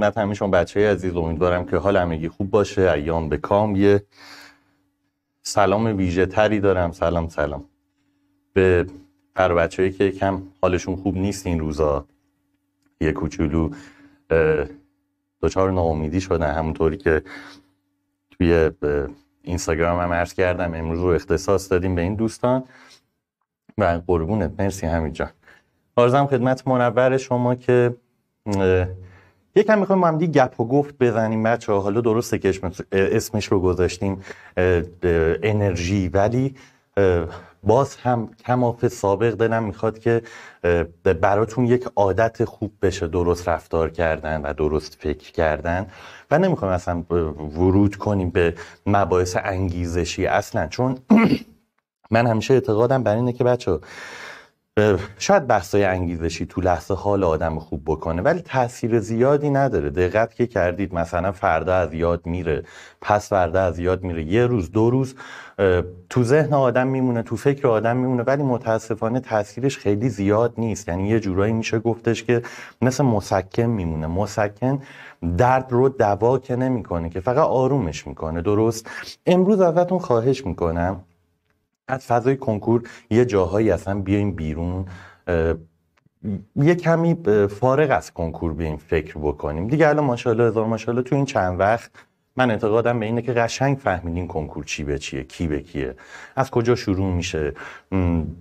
خدمت همیشون بچه عزیز امیدوارم که حال همگی خوب باشه. ایام به کام یه سلام ویژه تری دارم. سلام سلام. به هر بچه‌ای که کم حالشون خوب نیست این روزا یه کوچولو دچار ناامیدی شدن. همونطوری که توی اینستاگرام هم عرض کردم امروز رو اختصاص دادیم به این دوستان. و قربونت. مرسی همینجا آرزم خدمت منور شما که یکم می‌خوایم هم دیگه گپ و گفت بزنیم بچه حالا درسته که اسمش رو گذاشتیم انرژی ولی باز هم کماف سابق دلم می‌خواد که براتون یک عادت خوب بشه درست رفتار کردن و درست فکر کردن. و نمی‌خوایم اصلا ورود کنیم به مباحث انگیزشی. اصلا چون من همیشه اعتقادم بر اینه که بچه شاید بحثای انگیزشی تو لحظه حال آدم خوب بکنه ولی تاثیر زیادی نداره. دقت که کردید مثلا فردا از یاد میره پس فردا از یاد میره یه روز دو روز تو ذهن آدم میمونه تو فکر آدم میمونه ولی متاسفانه تاثیرش خیلی زیاد نیست. یعنی یه جورایی میشه گفتش که مثل مسکن میمونه. مسکن درد رو دوا که نمی‌کنه که فقط آرومش می‌کنه. درست؟ امروز ازتون خواهش می‌کنم از فضای کنکور یه جاهایی اصلا بیایم بیرون یه کمی فارغ از کنکور بیایم فکر بکنیم. دیگه الان ماشاءالله هزار ماشاءالله تو این چند وقت من اعتقادم به اینه که قشنگ فهمیدین کنکور چی به چیه کی به کیه از کجا شروع میشه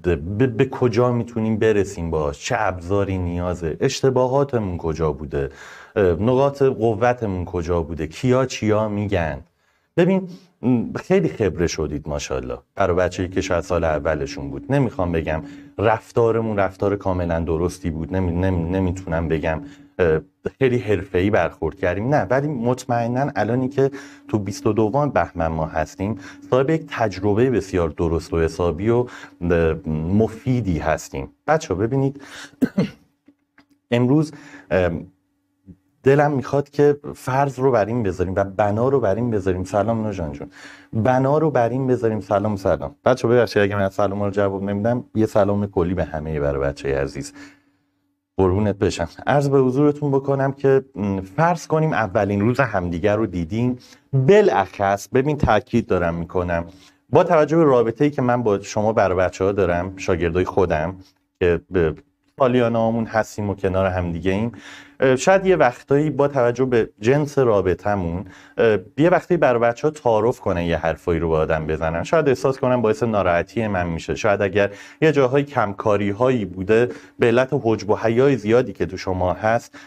به, به کجا می‌تونیم برسیم باش چه ابزاری نیازه اشتباهاتمون کجا بوده نقاط قوتمون کجا بوده کیا چیا میگن. ببین خیلی خبره شدید ماشاءالله. برای بچه‌ای که شاید سال اولشون بود. نمی‌خوام بگم رفتارمون رفتار کاملا درستی بود. نمی، نمی‌تونم بگم خیلی حرفه‌ای برخورد کردیم. نه ولی مطمئنا الانی که تو 22 بهمن ما هستیم صاحب یک تجربه بسیار درست و حسابی و مفیدی هستیم. بچه ببینید امروز دلم می‌خواد که فرض رو بر این بذاریم و بنا رو بر این بذاریم. سلام نوجان جون. بنا رو بر این بذاریم. سلام سلام. بچه ببخشید اگه من سلام رو جواب نمیدم یه سلام کلی به همه برای بچه عزیز. قربونت بشم. عرض به حضورتون بکنم که فرض کنیم اولین روز همدیگر رو دیدیم بالاخص ببین تاکید دارم می‌کنم. با توجه به رابطه ای که من با شما برای بچه ها دارم شاگردای خودم که به پالیانا هستیم و کنار همدیگه ایم شاید یه وقتایی با توجه به جنس رابطمون یه وقتی بر بچه ها تعارف کنن یه حرفایی رو به آدم بزنن. شاید احساس کنن باعث ناراحتی من میشه. شاید اگر یه جاهای کمکاری هایی بوده به علت حجب و حیای زیادی که تو شما هست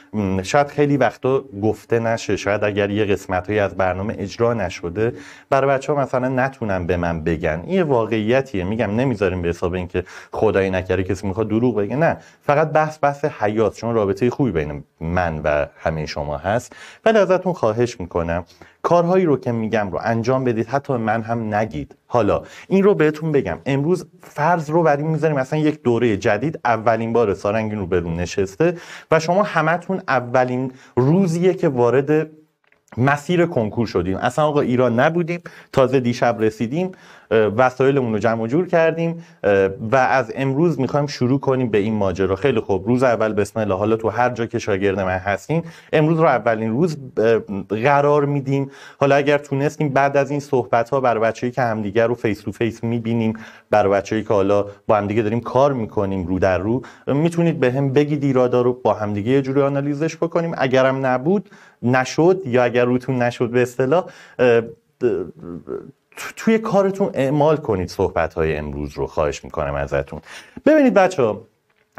شاید خیلی وقتا گفته نشه. شاید اگر یه قسمت هایی از برنامه اجرا نشده برای بچه ها مثلا نتونن به من بگن. این واقعیتیه. میگم نمی‌ذاریم به حساب اینکه خدایی نکره کسی می‌خواد دروغ بگه. نه. فقط بحث بحث حیات. چون رابطه خوبی بین من و همه شما هست. ولی ازتون خواهش می‌کنم کارهایی رو که میگم رو انجام بدید. حتی من هم نگید. حالا این رو بهتون بگم. امروز فرض رو بر این می‌ذاریم. مثلا یک دوره جدید. اولین بار سارنگین رو برون نشسته و شما همتون اولین روزیه که وارد مسیر کنکور شدیم. اصلا آقا ایران نبودیم. تازه دیشب رسیدیم. وسایلمون رو جمع جور کردیم و از امروز می‌خوایم شروع کنیم به این ماجرا. خیلی خوب. روز اول بسم الله. حالا تو هر جا که شاگرد من هستیم امروز رو اولین روز قرار میدیم. حالا اگر تونستیم بعد از این صحبت ها برای بچه‌ای که همدیگه رو face to face می‌بینیم برای بچه‌ای که حالا با همدیگه داریم کار می‌کنیم رو در رو می‌تونید به هم بگید ایرادا رو با همدیگه یه جوری آنالیزش بکنیم. اگرم نبود نشد یا اگر روتون نشد به اصطلاح توی کارتون اعمال کنید صحبت های امروز رو خواهش می‌کنم ازتون. ببینید بچه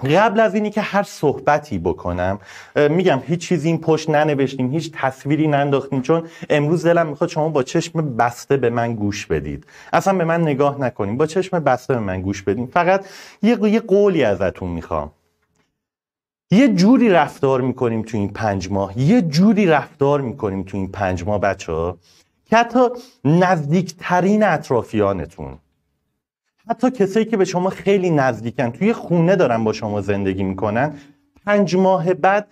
قبل از اینی که هر صحبتی بکنم میگم هیچ چیزی این پشت ننوشتیم هیچ تصویری ننداختیم چون امروز دلم می‌خواد شما با چشم بسته به من گوش بدید. اصلا به من نگاه نکنیم با چشم بسته به من گوش بدیم فقط یه, یه قولی ازتون می‌خوام. یه جوری رفتار می‌کنیم تو این پنج ماه یه جوری رفتار می‌کنیم تو این پنج ماه بچه ها که حتی نزدیکترین اطرافیانتون حتی کسایی که به شما خیلی نزدیکن توی خونه دارن با شما زندگی می‌کنن پنج ماه بعد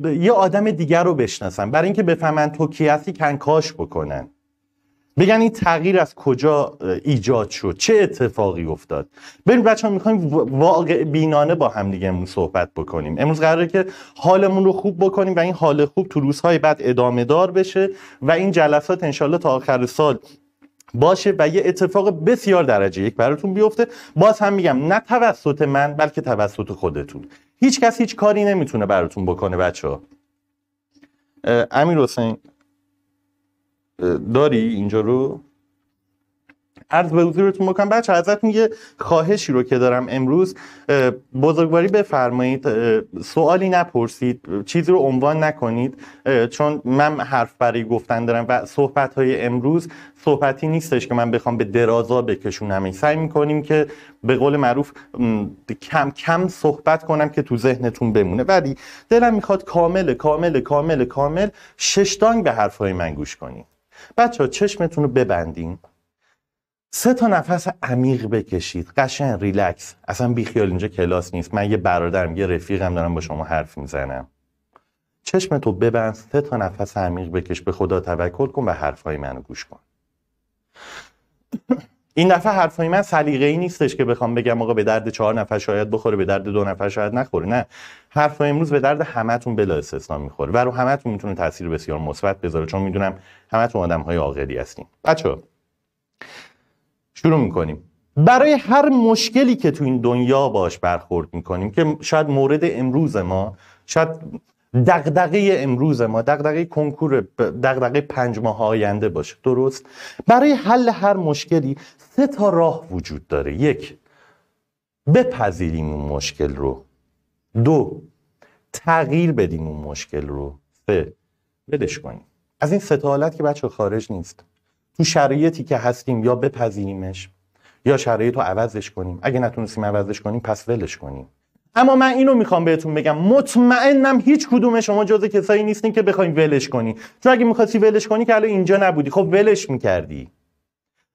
یه آدم دیگر رو بشناسن. برای اینکه بفهمن تو کی هستی کنکاش بکنن. بگن این تغییر از کجا ایجاد شد؟ چه اتفاقی افتاد؟ بریم بچه ها می‌خوایم واقع بینانه با هم دیگه امروز صحبت بکنیم. امروز قراره که حالمون رو خوب بکنیم و این حال خوب تو روزهای بعد ادامه دار بشه و این جلسات انشالله تا آخر سال باشه و یه اتفاق بسیار درجه یک براتون بیفته. باز هم میگم نه توسط من بلکه توسط خودتون. هیچ کس هیچ کاری نمی‌تونه براتون بکنه بچه ها امیر حسین. داری اینجا رو؟ عرض به حضورتون بکنم بچه ازتون یه خواهشی رو که دارم امروز. بزرگواری بفرمایید سوالی نپرسید چیزی رو عنوان نکنید. چون من حرف برای گفتن دارم و صحبت های امروز صحبتی نیستش که من بخوام به درازا بکشونم. سعی می‌کنیم که به قول معروف کم کم صحبت کنم که تو ذهنتون بمونه. ولی دلم می‌خواد کامل کامل کامل کامل ششتانگ به حرفهای من گوش کنید بچه ها چشمتون رو ببندین. سه تا نفس عمیق بکشید. قشن ریلکس. اصلا بیخیال اینجا کلاس نیست. من یه برادرم یه رفیقم دارم با شما حرف می‌زنم. چشمتو ببند سه تا نفس عمیق بکش. به خدا توکل کن و حرفای منو گوش کن. این دفعه حرفای من سلیقه ای نیستش که بخوام بگم آقا به درد چهار نفر شاید بخوره به درد دو نفر شاید نخوره نه. حرفای امروز به درد همتون بلا استثنا می‌خوره و رو همتون می‌تونه تاثیر بسیار مثبت بذاره چون می‌دونم همتون آدم های عاقلی هستین. بچه شروع می‌کنیم. برای هر مشکلی که تو این دنیا باش برخورد می‌کنیم که شاید مورد امروز ما شاید دغدغه امروز ما دغدغه کنکور دغدغه پنج ماه آینده باشه. درست؟ برای حل هر مشکلی سه تا راه وجود داره. یک بپذیریم اون مشکل رو. دو تغییر بدیم اون مشکل رو. سه بدش کنیم. از این سه حالت که بچه خارج نیست. تو شرایطی که هستیم یا بپذیریمش یا شرایط رو عوضش کنیم. اگه نتونستیم عوضش کنیم پس ولش کنیم. اما من اینو می‌خوام بهتون بگم. مطمئنم هیچ کدوم شما جز کسایی نیستین که بخوایم ولش کنی چون اگه می‌خواستی ولش کنی که الان اینجا نبودی. خب ولش می‌کردی.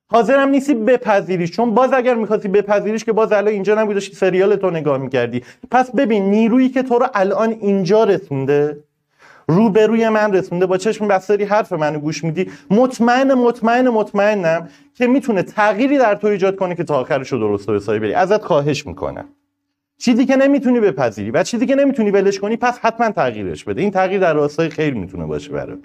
حاضرم نیستی بپذیریش چون باز اگر می‌خواستی بپذیریش که باز الان اینجا نبودی سریال تو نگاه می‌کردی. پس ببین نیرویی که تو رو الان اینجا رسونده روبروی من رسونده با چشم بستری حرف منو گوش میدی. مطمئن مطمئن مطمئنم که می‌تونه تغییری در تو ایجاد کنه که تا آخرش رو درست و حسابی بری. ازت خواهش می‌کنم. چیزی که نمی‌تونی بپذیری و چیزی که نمی‌تونی ولش کنی پس حتما تغییرش بده. این تغییر در راستای خیر می‌تونه باشه برات.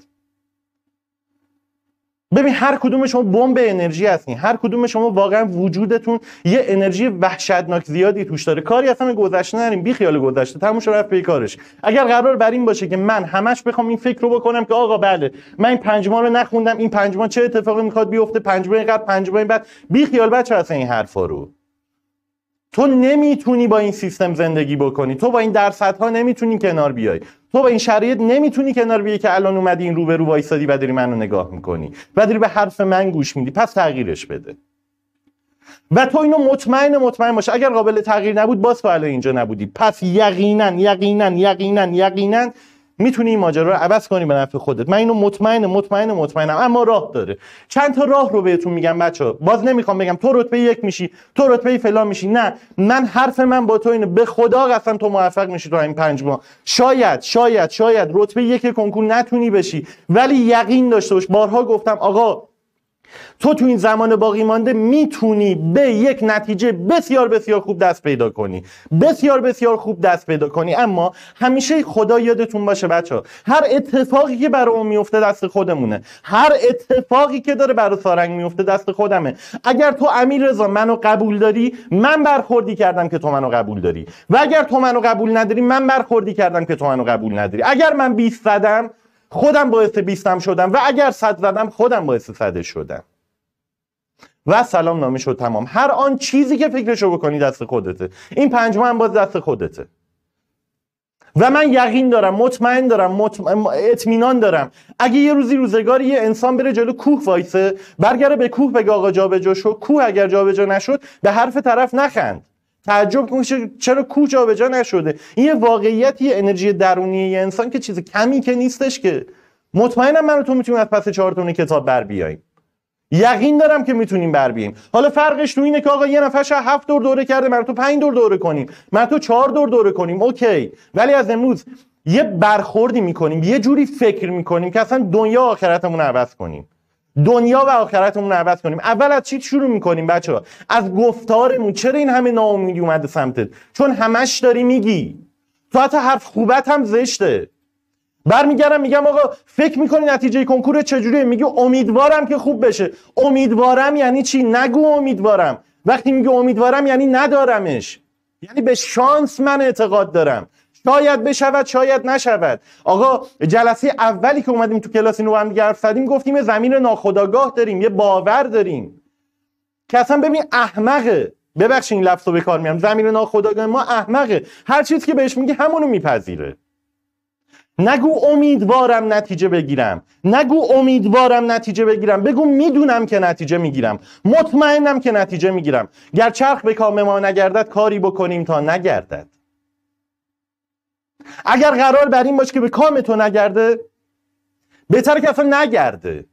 ببین هر کدوم شما بمب انرژی هستین. هر کدوم شما واقعا وجودتون یه انرژی وحشتناک زیادی توش داره. کاری اصلا گذشته نریم بی خیال گذشته. تموم رفت کارش. اگر قرار بر این باشه که من همش بخوام این فکر رو بکنم که آقا بله من این پنج رو نخوندم این پنج چه اتفاقی می‌خواد بیفته پنج ماه قبل پنج بعد. بی خیال بچه اصلا این حرفا رو. تو نمی‌تونی با این سیستم زندگی بکنی. تو با این درصدها نمی‌تونی کنار بیای. تو با این شرایط نمی‌تونی کنار بیای که الان اومدی این رو به رو وایسادی و داری منو نگاه می‌کنی و داری به حرف من گوش میدی. پس تغییرش بده. و تو اینو مطمئن مطمئن باشه اگر قابل تغییر نبود باز تو الان اینجا نبودی. پس یقینا یقینا یقینا یقینا می‌تونی این ماجرا رو عوض کنی به نفع خودت. من اینو مطمئن مطمئن مطمئنم. اما راه داره. چند تا راه رو بهتون میگم بچه باز نمی‌خوام بگم تو رتبه یک میشی تو رتبه فلان میشی. نه. من حرف من با تو اینه. به خدا قسم تو موفق میشی تو این پنج ماه. شاید شاید شاید رتبه یک کنکور نتونی بشی. ولی یقین داشته باش. بارها گفتم آقا تو تو این زمان باقی مانده می‌تونی به یک نتیجه بسیار بسیار خوب دست پیدا کنی. بسیار بسیار خوب دست پیدا کنی. اما همیشه خدا یادتون باشه بچه هر اتفاقی که برای اون میفته دست خودمونه. هر اتفاقی که داره برای سارنگ میفته دست خودمه. اگر تو امیر رضا منو قبول داری من برخوردی کردم که تو منو قبول داری. و اگر تو منو قبول نداری من برخوردی کردم که تو منو قبول نداری. اگر من 20 زدم خودم باعث بیستم شدم و اگر صد زدم خودم باعث صده شدم. و سلام نامه شد تمام. هر آن چیزی که فکرشو بکنی دست خودته. این پنجمه هم باز دست خودته. و من یقین دارم مطمئن دارم اطمینان دارم. اگه یه روزی روزگاری یه انسان بره جلو کوه وایسه برگره به کوه بگه آقا جابجا شد کوه اگر جابجا نشد به حرف طرف نخند. تعجب کن چرا کوه جابجا نشده. این یه واقعیت یه انرژی درونی یه انسان که چیز کمی که نیستش که. مطمئنم من تو می‌تونیم از پس چهارتون کتاب بر بیاییم. یقین دارم که می‌تونیم بر بیاییم. حالا فرقش تو اینه که آقا یه نفر هفت دور دوره کرده من تو پنج دور دوره کنیم. من تو چهار دور دوره کنیم. اوکی. ولی از امروز یه برخوردی می‌کنیم یه جوری فکر می‌کنیم که اصلا دنیا آخرتمون عوض کنیم. دنیا و آخرتمون عوض کنیم. اول از چی شروع می‌کنیم بچه ها از گفتارمون. چرا این همه ناامیدی اومده سمتت؟ چون همش داری میگی. تو حتی حرف خوبت هم زشته. برمیگردم میگم آقا فکر می‌کنی نتیجه کنکور چجوریه؟ میگه امیدوارم که خوب بشه. امیدوارم یعنی چی؟ نگو امیدوارم. وقتی میگه امیدوارم یعنی ندارمش. یعنی به شانس من اعتقاد دارم. شاید بشود شاید نشود. آقا جلسه اولی که اومدیم تو کلاس اینو هم دیگه زدیم گفتیم یه زمین ناخداگاه داریم یه باور داریم که اصلا ببین احمقه. ببخشید این لفظ رو به کار میارم زمین ناخداگاه ما احمقه. هر چیزی که بهش میگه همونو میپذیره. نگو امیدوارم نتیجه بگیرم. نگو امیدوارم نتیجه بگیرم. بگو می‌دونم که نتیجه می‌گیرم. مطمئنم که نتیجه می‌گیرم. گر چرخ به کام ما نگردد کاری بکنیم تا نگردد. اگر قرار بر این باشه که به کام تو نگرده بهتره که اصلا نگرده.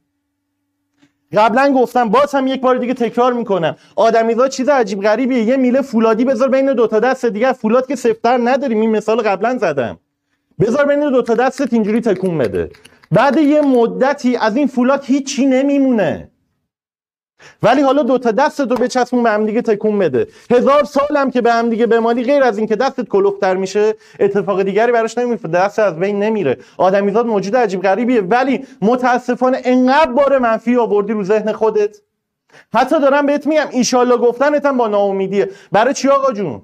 قبلا گفتم باز هم یک بار دیگه تکرار می‌کنم. آدمیزاد چیز عجیب غریبیه. یه میله فولادی بذار بین دو تا دست دیگه. فولاد که سفتر نداریم این مثال قبلا زدم. بذار بین دو تا دستت اینجوری تکون بده. بعد یه مدتی از این فولاد هیچی نمیمونه. ولی حالا دو تا دست رو بچسبون به هم دیگه تکون بده. هزار سالم که به هم دیگه بمالی غیر از اینکه دستت کلوفتر میشه اتفاق دیگری براش نمیفته. دست از بین نمیره. آدمیزاد موجود عجیب غریبیه. ولی متاسفانه انقدر بار منفی آوردی رو ذهن خودت. حتی دارم بهت میگم ایشالله گفتنت هم با ناامیدیه. برای چی آقا جون؟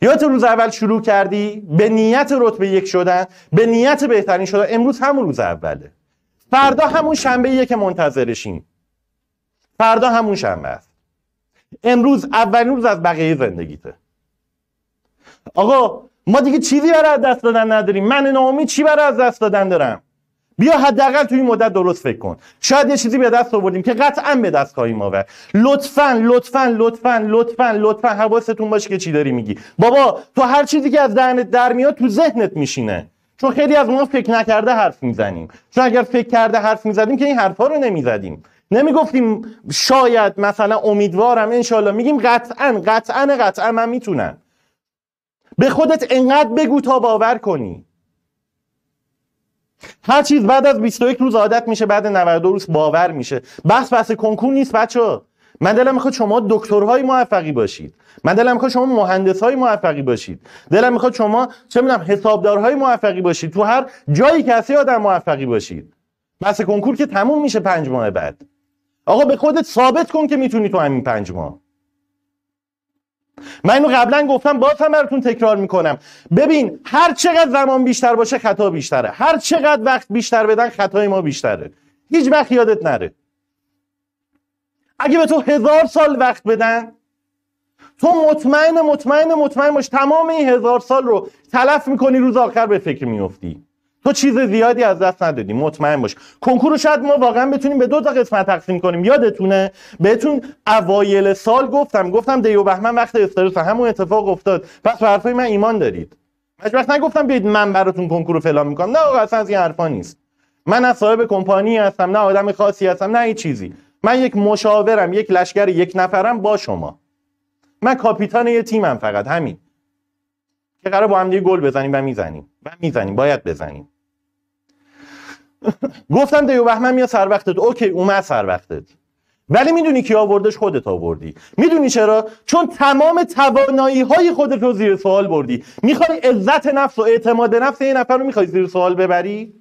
تو روز اول شروع کردی به نیت رتبه یک شدن به نیت بهترین شدن. امروز همون روز اوله. فردا همون شنبه که منتظرشیم. فردا همون شنبه است. امروز اولین روز از بقیه زندگیته. آقا ما دیگه چیزی برای از دست دادن نداریم. من ناامید چی برای از دست دادن دارم؟ بیا حداقل توی این مدت درست فکر کن. شاید یه چیزی به دست آوردیم که قطعا به دست خواهیم آورد. لطفا لطفا لطفا لطفا لطفا حواستون باشه که چی داری میگی. بابا تو هر چیزی که از دهنت در میاد تو ذهنت میشینه. چون خیلی از ما فکر نکرده حرف می‌زنیم. چون اگر فکر کرده حرف می‌زدیم که این حرفا رو نمی‌زدیم. نمی‌گفتیم شاید مثلا امیدوارم انشالله میگیم قطعا قطعا قطعا من می‌تونم. به خودت انقدر بگو تا باور کنی. هر چیز بعد از 21 روز عادت میشه بعد 92 روز باور میشه. بحث بحث کنکور نیست بچه من دلم می‌خواد شما دکترهای موفقی باشید. من دلم می‌خواد شما مهندسهای موفقی باشید. دلم می‌خواد شما چه می‌دونم حسابدارهای موفقی باشید. تو هر جایی که هستی آدم موفقی باشید. بحث کنکور که تموم میشه پنج ماه بعد. آقا به خودت ثابت کن که می‌تونی تو همین پنج ماه. من اینو قبلا گفتم باز هم براتون تکرار می‌کنم. ببین هر چقدر زمان بیشتر باشه خطا بیشتره. هر چقدر وقت بیشتر بدن خطای ما بیشتره. هیچ وقت یادت نره. اگه به تو هزار سال وقت بدن تو مطمئن مطمئن مطمئن باش تمام این هزار سال رو تلف می‌کنی روز آخر به فکر میفتی تو چیز زیادی از دست ندادی مطمئن باش. کنکور رو شاید ما واقعا بتونیم به دو تا قسمت تقسیم کنیم. یادتونه؟ بهتون اوایل سال گفتم گفتم دیو بهمن وقت استرس همون اتفاق افتاد. پس به حرفای من ایمان دارید. هیچ وقت نگفتم بیاید من براتون کنکور رو فلان می‌کنم. نه اصلا از این حرفا نیست. من از صاحب کمپانی هستم نه آدم خاصی هستم نه هیچ چیزی. من یک مشاورم یک لشکر یک نفرم با شما. من کاپیتان یه تیمم فقط همین. که قرار با هم دیگه گل بزنیم و می‌زنیم. و می‌زنیم باید بزنیم. گفتم دیو بهمن میاد سر وقتت. اوکی اومد سر وقتت. ولی می‌دونی کی آوردش؟ خودت آوردی. می‌دونی چرا؟ چون تمام توانایی های خودت رو زیر سوال بردی. می‌خوای عزت نفس و اعتماد نفس یه نفر رو می‌خوای زیر سوال ببری؟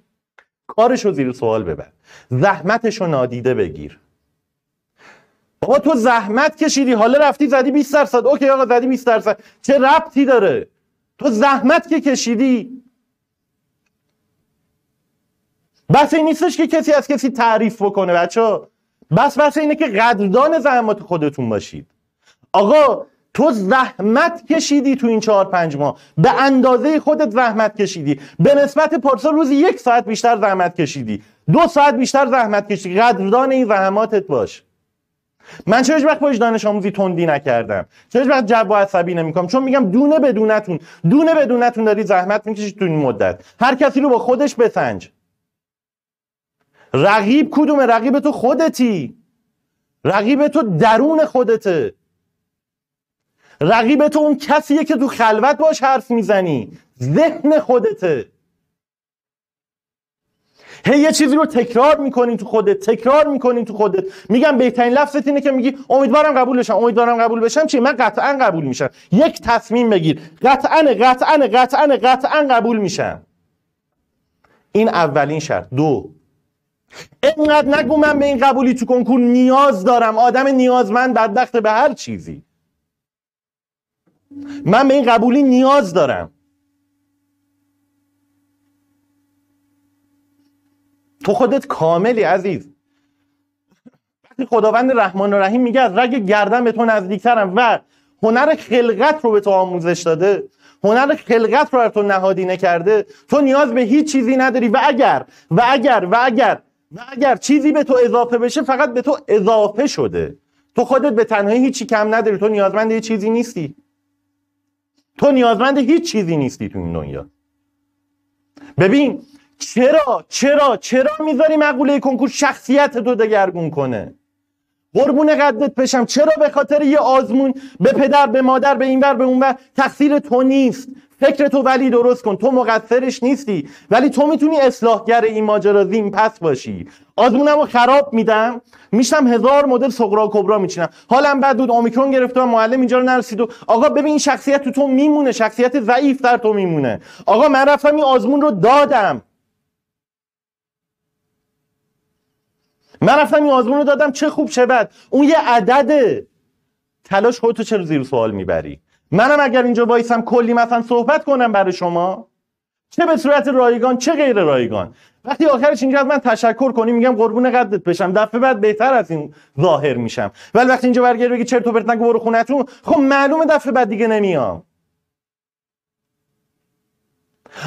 کارش رو زیر سوال ببر. زحمتش رو نادیده بگیر. بابا تو زحمت کشیدی. حالا رفتی زدی 20 درصد. اوکی آقا زدی 20 درصد. چه ربطی داره؟ تو زحمت که کشیدی. بس این نیستش که کسی از کسی تعریف بکنه بچه بس بس اینه که قدردان زحمات خودتون باشید. آقا تو زحمت کشیدی تو این چهار پنج ماه. به اندازه خودت زحمت کشیدی. به نسبت پارسال روزی یک ساعت بیشتر زحمت کشیدی. دو ساعت بیشتر زحمت کشیدی. قدردان این زحماتت باش. من چه وقت باش دانش آموزی تندی نکردم؟ چه وقت جب و عصبی نمی‌کنم؟ چون میگم دونه بدونتون دونه بدونتون داری زحمت می‌کشید تو این مدت. هر کسی رو با خودش بسنج. رقیب کدومه رقیب تو خودتی. رقیب تو درون خودته رقیب تو اون کسیه که تو خلوت باش حرف می‌زنی. ذهن خودته هی یه چیزی رو تکرار می‌کنی تو خودت تکرار می‌کنی تو خودت. میگم بهترین لفظت اینه که میگی امیدوارم قبول بشم. امیدوارم قبول بشم چی؟ من قطعا قبول میشم. یک تصمیم بگیر. قطعا قطعا قطعا قطعا قبول میشم. این اولین شرط. دو. اینقدر نگو من به این قبولی تو کنکور نیاز دارم. آدم نیازمند بدبخت به هر چیزی. من به این قبولی نیاز دارم. تو خودت کاملی عزیز. وقتی خداوند رحمان و رحیم میگه از رگ گردن به تو نزدیکترم و هنر خلقت رو به تو آموزش داده هنر خلقت رو بر تو نهادینه کرده تو نیاز به هیچ چیزی نداری و اگر و اگر و اگر و اگر چیزی به تو اضافه بشه فقط به تو اضافه شده. تو خودت به تنهایی هیچی کم نداری تو نیازمند یه چیزی نیستی. تو نیازمند هیچ چیزی نیستی تو این دنیا. ببین چرا؟ چرا؟ چرا می‌ذاری مقوله کنکور شخصیت تو دگرگون کنه؟ قربون قدت بشم. چرا به خاطر یه آزمون به پدر به مادر به اینور به اونور؟ تقصیر تو نیست. فکر تو ولی درست کن. تو مقصرش نیستی. ولی تو می‌تونی اصلاحگر این ماجرا زین پس باشی. آزمونم رو خراب میدم. میشم هزار مدل سقرا کبرا میچینم. حالم بد بود. اومیکرون گرفته و معلم اینجا رو نرسید و آقا ببین شخصیت تو تو میمونه. شخصیت ضعیف در تو میمونه. آقا من رفتم این آزمون رو دادم. من رفتم این آزمون رو دادم چه خوب چه بد. اون یه عدده. تلاش خودتو چرا زیر سوال می‌بری؟ منم اگر اینجا وایسم کلی مثلا صحبت کنم برای شما. چه به صورت رایگان چه غیر رایگان. وقتی آخرش اینجا از من تشکر کنی میگم قربون قدت بشم. دفعه بعد بهتر از این ظاهر میشم. ولی وقتی اینجا برگردی بگی چرت و پرت نگو برو خونتون خب معلومه دفعه بعد دیگه نمیام.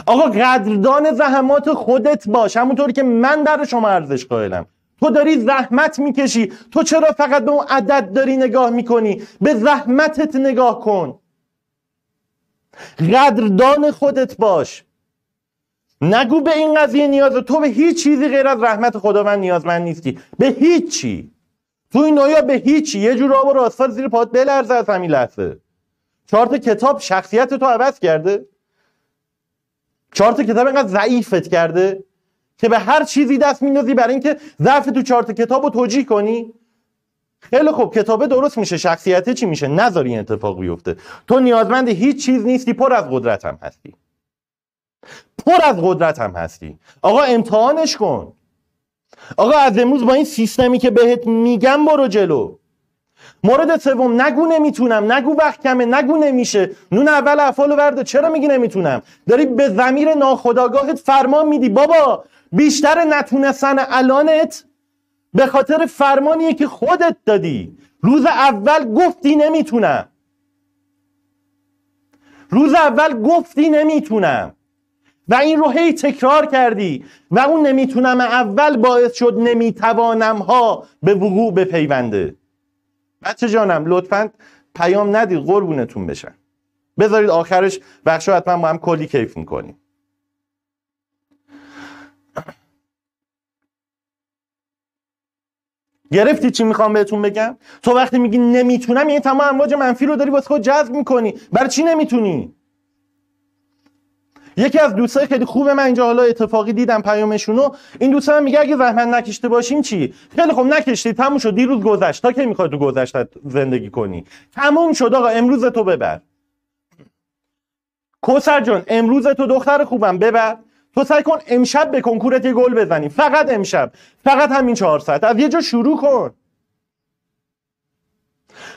آقا قدردان زحمات خودت باش. همونطوری که من در شما ارزش قائلم. تو داری زحمت می‌کشی. تو چرا فقط به اون عدد داری نگاه می‌کنی؟ به زحمتت نگاه کن. قدردان خودت باش. نگو به این قضیه نیاز. تو به هیچ چیزی غیر از رحمت خداوند نیازمند نیستی. به هیچی. تو این نویا به هیچی. یه جور آب و راستفال زیر پات بلرزه از همین لحظه. چهار کتاب شخصیت تو عوض کرده. چهار کتاب اینقدر ضعیفت کرده. که به هر چیزی دست میندازی برای اینکه ضعف تو چهار کتاب رو توجیه کنی. خیلی خوب کتابه درست میشه. شخصیته چی میشه؟ نذاری این اتفاق بیفته. تو نیازمند هیچ چیز نیستی پر از قدرت هم هستی. پر از قدرت هم هستی. آقا امتحانش کن. آقا از امروز با این سیستمی که بهت میگم برو جلو. مورد سوم نگو نمی‌تونم. نگو وقت کمه. نگو نمیشه. نون اول افعال ورده. چرا میگی نمی‌تونم؟ داری به زمیر ناخداگاهت فرمان میدی. بابا بیشتر نتونستن الانت به خاطر فرمانیه که خودت دادی. روز اول گفتی نمی‌تونم. روز اول گفتی نمی‌تونم. و این رو هی تکرار کردی. و اون نمی‌تونم اول باعث شد نمی‌توانم ها به وقوع بپیونده. بچه جانم لطفا پیام ندید قربونتون بشن بذارید آخرش بخش حتما با هم کلی کیف می‌کنیم. گرفتی چی می‌خوام بهتون بگم؟ تو وقتی میگی نمی‌تونم یعنی تمام امواج منفی رو داری واسه خود جذب می‌کنی. برای چی نمی‌تونی؟ یکی از دوستای خیلی خوب من اینجا حالا اتفاقی دیدم پیامشونو. این دوست من میگه اگه زحمت نکشته باشیم چی؟ خیلی خوب نکشتی تموم شد. دیروز گذشت. تا کی می‌خوای تو گذشته زندگی کنی؟ تموم شد آقا امروز تو ببر. کوسر جان امروز تو دختر خوبم ببر. تو سعی کن امشب به کنکورت یه گل بزنی. فقط امشب. فقط همین چهار ساعت. از یه جا شروع کن.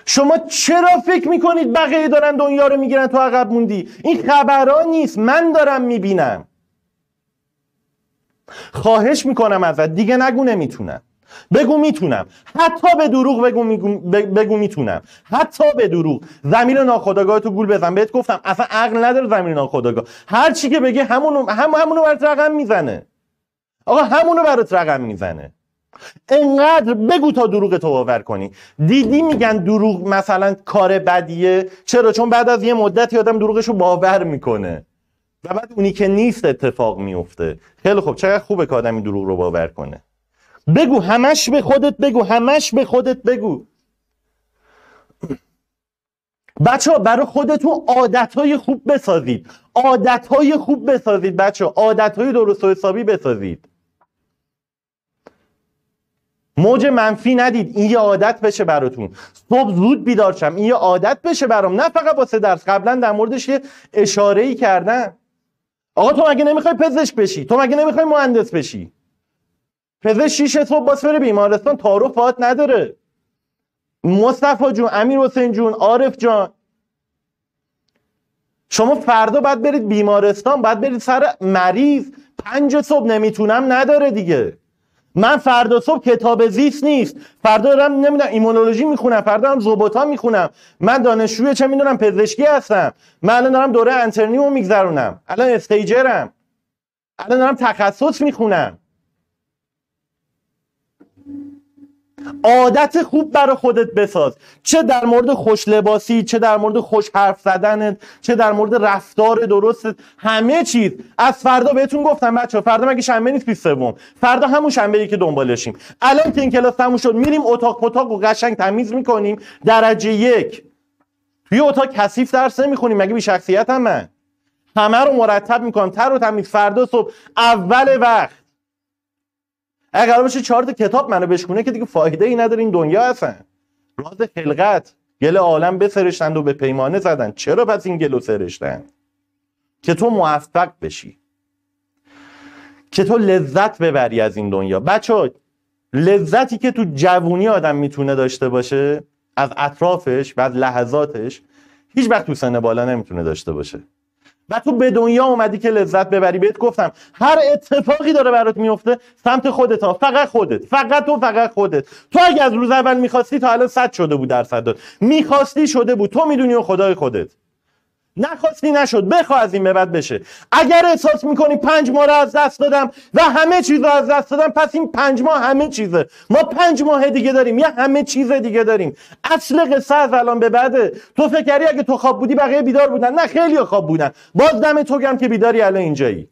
شما چرا فکر می‌کنید بقیه دارن دنیا رو می‌گیرن تو عقب موندی؟ این خبرها نیست. من دارم می‌بینم. خواهش می‌کنم ازت. دیگه نگو نمی‌تونم. بگو می‌تونم. حتی به دروغ بگو, بگو می‌تونم. حتی به دروغ. زمین ناخداگاه تو گول بزن. بهت گفتم اصلا عقل نداره زمین ناخداگاه هر چی که بگه همونو هم همونو برات رقم می‌زنه. آقا همونو برات رقم می‌زنه. انقدر بگو تا دروغ تو باور کنی. دیدی میگن دروغ مثلا کار بدیه؟ چرا؟ چون بعد از یه مدتی آدم دروغشو باور می‌کنه. و بعد اونی که نیست اتفاق میفته. خیلی خوب. چقدر خوبه که آدمی دروغ رو باور کنه. بگو همش به خودت بگو همش به خودت بگو. بچه ها برای خودتون عادت های خوب بسازید. عادت های خوب بسازید بچه ها عادت های درست و حسابی بسازید. موج منفی ندید این یه عادت بشه براتون. صبح زود بیدار شم این یه عادت بشه برام. نه فقط واسه درس قبلا در موردش یه اشاره ای کردن آقا تو مگه نمی‌خوای پزشک بشی؟ تو مگه نمی‌خوای مهندس بشی؟ پزشک شیش صبح باز بره بیمارستان تعارف نداره. مصطفی جون امیر حسین جون عارف جان. شما فردا باید برید بیمارستان باید برید سر مریض. پنج صبح نمی‌تونم نداره دیگه. من فردا صبح کتاب زیست نیست. فردا دارم نمی‌دونم ایمونولوژی می‌خونم فردا دارم زوبوتا می‌خونم. من دانشجوی چه می‌دونم پزشکی هستم. من الان دارم دوره انترنیمو میگذرونم. الان استیجرم. الان دارم تخصص می‌خونم. عادت خوب برای خودت بساز. چه در مورد خوش لباسی چه در مورد خوش حرف زدنت چه در مورد رفتار درست همه چیز. از فردا بهتون گفتم بچه فردا مگه شنبه نیست 23 فردا همون شنبه که دنبالشیم. الان که این کلاس تموم شد میریم اتاق اتاق و قشنگ تمیز می‌کنیم. درجه یک. توی اتاق کثیف درس نمی‌خونیم مگه بی شخصیت هم من؟ همه رو مرتب می‌کنم. تر و تمیز فردا صبح اول وقت. اگر قرار باشه چهار کتاب منو بشکونه که دیگه فایده ای نداره این دنیا هستن راز خلقت. گل عالم بسرشتند و به پیمانه زدن چرا پس این گلو سرشتن که تو موفق بشی. که تو لذت ببری از این دنیا. بچه لذتی که تو جوونی آدم می‌تونه داشته باشه از اطرافش و از لحظاتش هیچ وقت تو سن بالا نمی‌تونه داشته باشه. و تو به دنیا اومدی که لذت ببری بهت گفتم هر اتفاقی داره برات میفته سمت خودت ها فقط خودت فقط تو فقط خودت. تو اگه از روز اول می‌خواستی تا الان صد شده بود درصد می‌خواستی شده بود. تو می‌دونی و خدای خودت. نخواستی نشد بخوا از این به بعد بشه. اگر احساس می‌کنی پنج ماه رو از دست دادم و همه چیز رو از دست دادم پس این پنج ماه همه چیزه. ما پنج ماه دیگه داریم یا همه چیز دیگه داریم. اصل قصه از الان به بعده. تو فکری اگه تو خواب بودی بقیه بیدار بودن؟ نه خیلی خواب بودن. باز دم تو گم که بیداری الان اینجایی.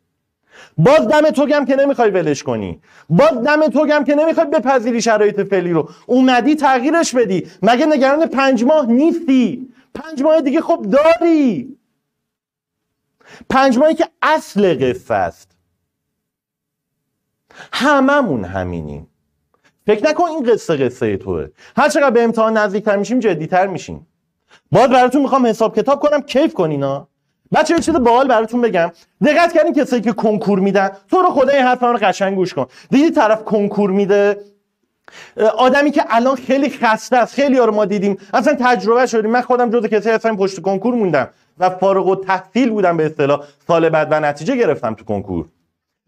باز دم تو گم که نمی‌خوای ولش کنی. باز دم تو گم که نمی‌خوای بپذیری شرایط فعلی رو. اومدی تغییرش بدی. مگه نگران پنج ماه نیستی؟ پنج ماه دیگه خب داری. پنج ماهی که اصل قصه است. هممون همینیم. فکر نکن این قصه قصه توه. هر چقدر به امتحان نزدیکتر میشیم جدیتر میشیم. باز براتون می‌خوام حساب کتاب کنم کیف کنین ها بچه یه چیز باحال براتون بگم. دقت کردین کسایی که کنکور میدن. تو رو خدا این حرف رو قشنگ گوش کن. دیدی طرف کنکور میده؟ آدمی که الان خیلی خسته است خیلی رو ما دیدیم. اصلا تجربه شدیم. من خودم جز کسی هستم پشت کنکور موندم و فارغ و تحصیل بودم به اصطلاح. سال بعد و نتیجه گرفتم تو کنکور.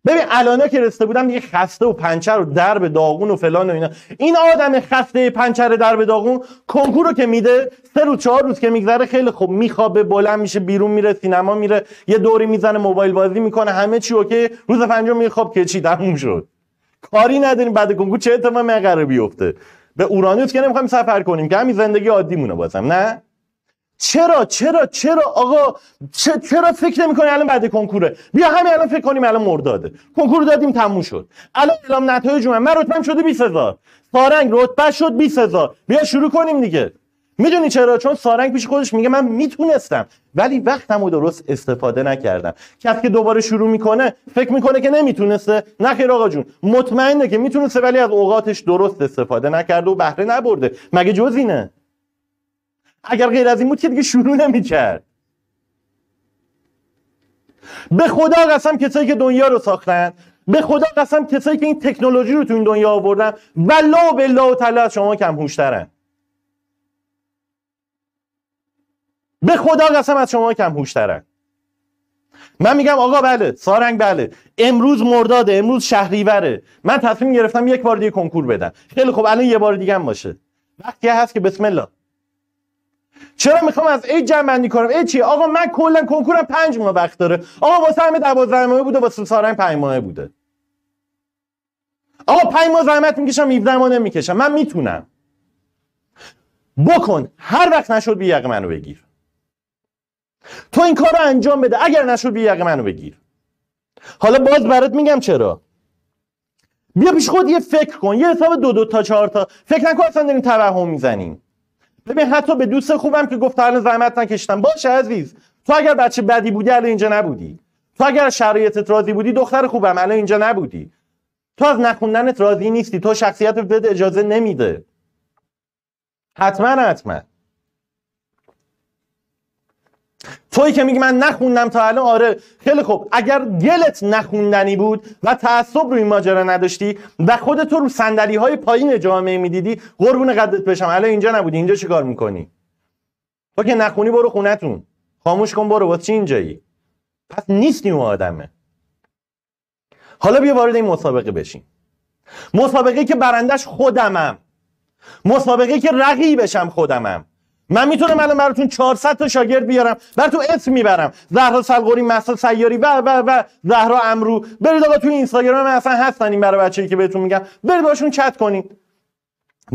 ببین الانا که خسته بودم دیگه خسته و پنچر و درب داغون و فلان و اینا. این آدم خسته پنچر درب داغون کنکور رو که میده سه روز چهار روز که میگذره خیلی خوب. میخوابه بلند میشه بیرون میره سینما میره یه دوری می‌زنه موبایل بازی می‌کنه همه چی OK. روز پنجم میخواد که چی؟ تموم شد. کاری نداریم بعد کنکور چه اتفاقی قرار بیفته. به اورانوس که نمی‌خوایم سفر کنیم که همین زندگی عادی مونه بازم نه؟ چرا چرا چرا؟ آقا چرا فکر نمی‌کنی الان بعد کنکوره؟ بیا همین الان فکر کنیم الان مرداده. کنکور دادیم تموم شد. الان اعلام نتایج اومد. من رتبم شده 20000 سارنگ رتبه شد 20000 بیا شروع کنیم دیگه. می‌دونی چرا؟ چون سارنگ پیش خودش میگه من می‌تونستم. ولی وقتم رو درست استفاده نکردم. کسی که دوباره شروع می‌کنه فکر می‌کنه که نمی‌تونسته. نه خیر آقا جون. مطمئنه که می‌تونسته ولی از اوقاتش درست استفاده نکرده و بهره نبرده. مگه جز اینه؟ اگر غیر از این بود که دیگه شروع نمی‌کرد. به خدا قسم کسایی که دنیا رو ساختن به خدا قسم کسایی که این تکنولوژی رو تو این دنیا آوردن و بالله و تعالی از شما کم هوشترن به خدا قسم از شما کم هوشترن. من میگم آقا بله سارنگ بله. امروز مرداده امروز شهریوره. من تصمیم گرفتم یک بار دیگه کنکور بدم. خیلی خب الان یه بار دیگه هم باشه. وقتی هست که بسم الله. چرا می‌خوام از ای جمع بندی کنم؟ ای چی؟ آقا من کلا کنکورم پنج ماه وقت داره. آقا واسه همه 12 ماه بوده واسه سارنگ 5 ماه بوده. آقا 5 ماه زحمت می‌کشم 17 ماه نمی‌کشم. من می‌تونم. بکن هر وقت نشد بی منو بگیر. تو این کار رو انجام بده. اگر نشد بی منو بگیر. حالا باز برات میگم چرا. بیا پیش خود یه فکر کن. یه حساب دو دو تا چهار تا. فکر نکن اصلا داریم توهم می‌زنیم. ببین حتی به دوست خوبم که گفت الان زحمت نکشتم. باشه عزیز. تو اگر بچه بدی بودی الان اینجا نبودی. تو اگر شرایطت راضی بودی دختر خوبم الان اینجا نبودی. تو از نخوندنت راضی نیستی. تو شخصیت بده اجازه نمیده. حتما حتما. توی که میگی من نخوندم تا الان آره. خیلی خوب. اگر گلت نخوندنی بود و تعصب روی ماجرا نداشتی و خودت رو صندلی های پایین جامعه می‌دیدی قربون قدت بشم. الان اینجا نبودی. اینجا چیکار می‌کنی؟ تو که نخونی برو خونتون خاموش کن برو. واسه چی اینجایی؟ پس نیستی اون آدمه. حالا بیا وارد این مسابقه بشین مسابقه که برندش خودمم. مسابقه که رقیبشم خودمم. من می‌تونم الان براتون 400 تا شاگرد بیارم. براتون اسم می‌برم. زهرا سلقوری مسا سیاری و و و زهرا امرو. برید آقا توی اینستاگرام من اصلا هستن این برای بچه‌ای که بهتون میگم برید باشون چت کنید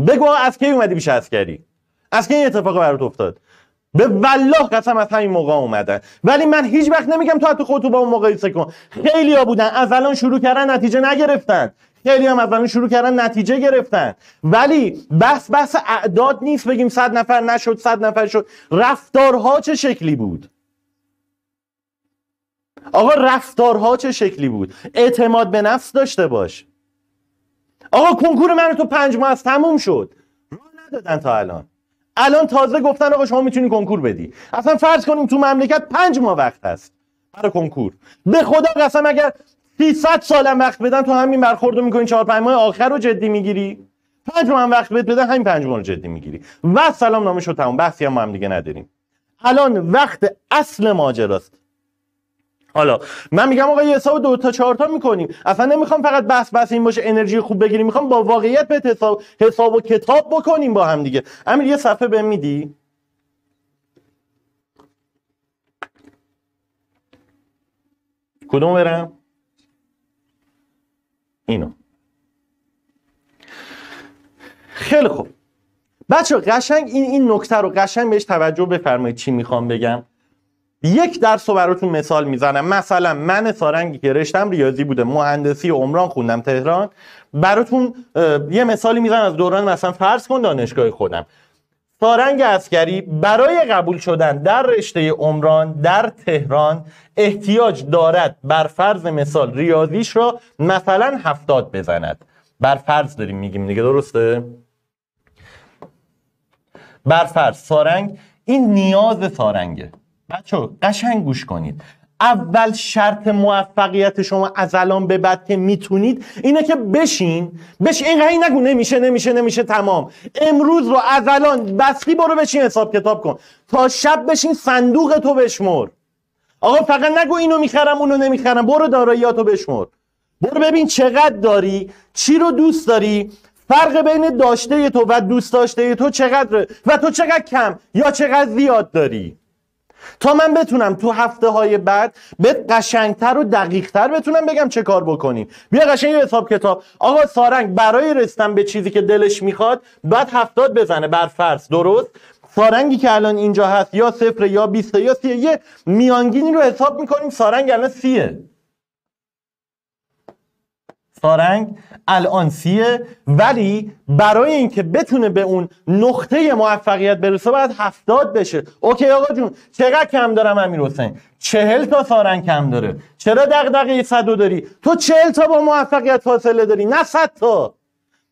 بگو از کی اومدی بیش اسکری از کی این اتفاق برات افتاد؟ به والله قسم از همین موقع اومدن. ولی من هیچ وقت نمیگم تو حتی خودتو با اون مقایسه کن خیلی ها بودن. از الان شروع کردن نتیجه نگرفتن. خیلی هم از شروع کردن نتیجه گرفتن. ولی بحث بحث اعداد نیست بگیم صد نفر نشد صد نفر شد. رفتارها چه شکلی بود؟ آقا رفتارها چه شکلی بود؟ اعتماد به نفس داشته باش. آقا کنکور من تو پنج ماه از تموم شد. راه ندادن تا الان. الان تازه گفتن آقا شما می‌تونی کنکور بدی. اصلا فرض کنیم تو مملکت پنج ماه وقت هست برای کنکور. به خدا قسم اگر 300 سالم وقت بدن تو همین برخوردو می‌کنی چهار پنج ماه آخر رو جدی می‌گیری. پنج ماه وقت بد بدن همین پنج ماه رو جدی می‌گیری. و سلام نامه شد تمام بحثی هم, هم دیگه نداریم. الان وقت اصل ماجراست. حالا من میگم آقا یه حساب دو تا چهار تا می‌کنیم. اصلا نمی‌خوام فقط بحث بحث این باشه انرژی خوب بگیریم. می‌خوام با واقعیت به حساب حساب و کتاب بکنیم با هم دیگه. امیر یه صفحه بهم میدی؟ کدوم برم؟ اینو. خیلی خوب. بچه قشنگ این این نکته رو قشنگ بهش توجه بفرمایید چی می‌خوام بگم. یک درس رو براتون مثال می‌زنم. مثلا من سارنگی که رشتم ریاضی بوده مهندسی عمران خوندم تهران. براتون یه مثالی می‌زنم از دوران مثلا فرض کن دانشگاه خودم. سارنگ اسکری برای قبول شدن در رشته عمران در تهران احتیاج دارد بر فرض مثال ریاضیش را مثلا هفتاد بزند. بر فرض داریم میگیم دیگه درسته؟ بر فرض سارنگ این نیاز سارنگه. بچه قشنگ گوش کنید. اول شرط موفقیت شما از الان به بعد که می‌تونید اینه که بشین. بشین. این نگو. نمیشه نمیشه نمیشه. تمام. امروز رو از الان بستی برو بشین حساب کتاب کن. تا شب بشین صندوق تو بشمر. آقا فقط نگو اینو می‌خرم اونو نمی‌خرم. برو داراییاتو بشمر. برو ببین چقدر داری چی رو دوست داری. فرق بین داشته تو و دوست داشته تو چقدره و تو چقدر کم یا چقدر زیاد داری. تا من بتونم تو هفته های بعد به قشنگتر و دقیقتر بتونم بگم چه کار بکنیم. بیا قشنگ حساب کتاب. آقا سارنگ برای رستن به چیزی که دلش می‌خواد بعد هفتاد بزنه بر فرض. درست؟ سارنگی که الان اینجا هست یا صفر یا بیسته یا سیه یه میانگینی رو حساب می‌کنیم. سارنگ الان سیه. سارنگ الان سیه. ولی برای اینکه بتونه به اون نقطه موفقیت برسه باید هفتاد بشه. اوکی آقا جون چقدر کم دارم امیر حسین؟ چهل تا سارنگ کم داره. چرا دغدغه صدو داری؟ تو چهل تا با موفقیت فاصله داری نه صد تا.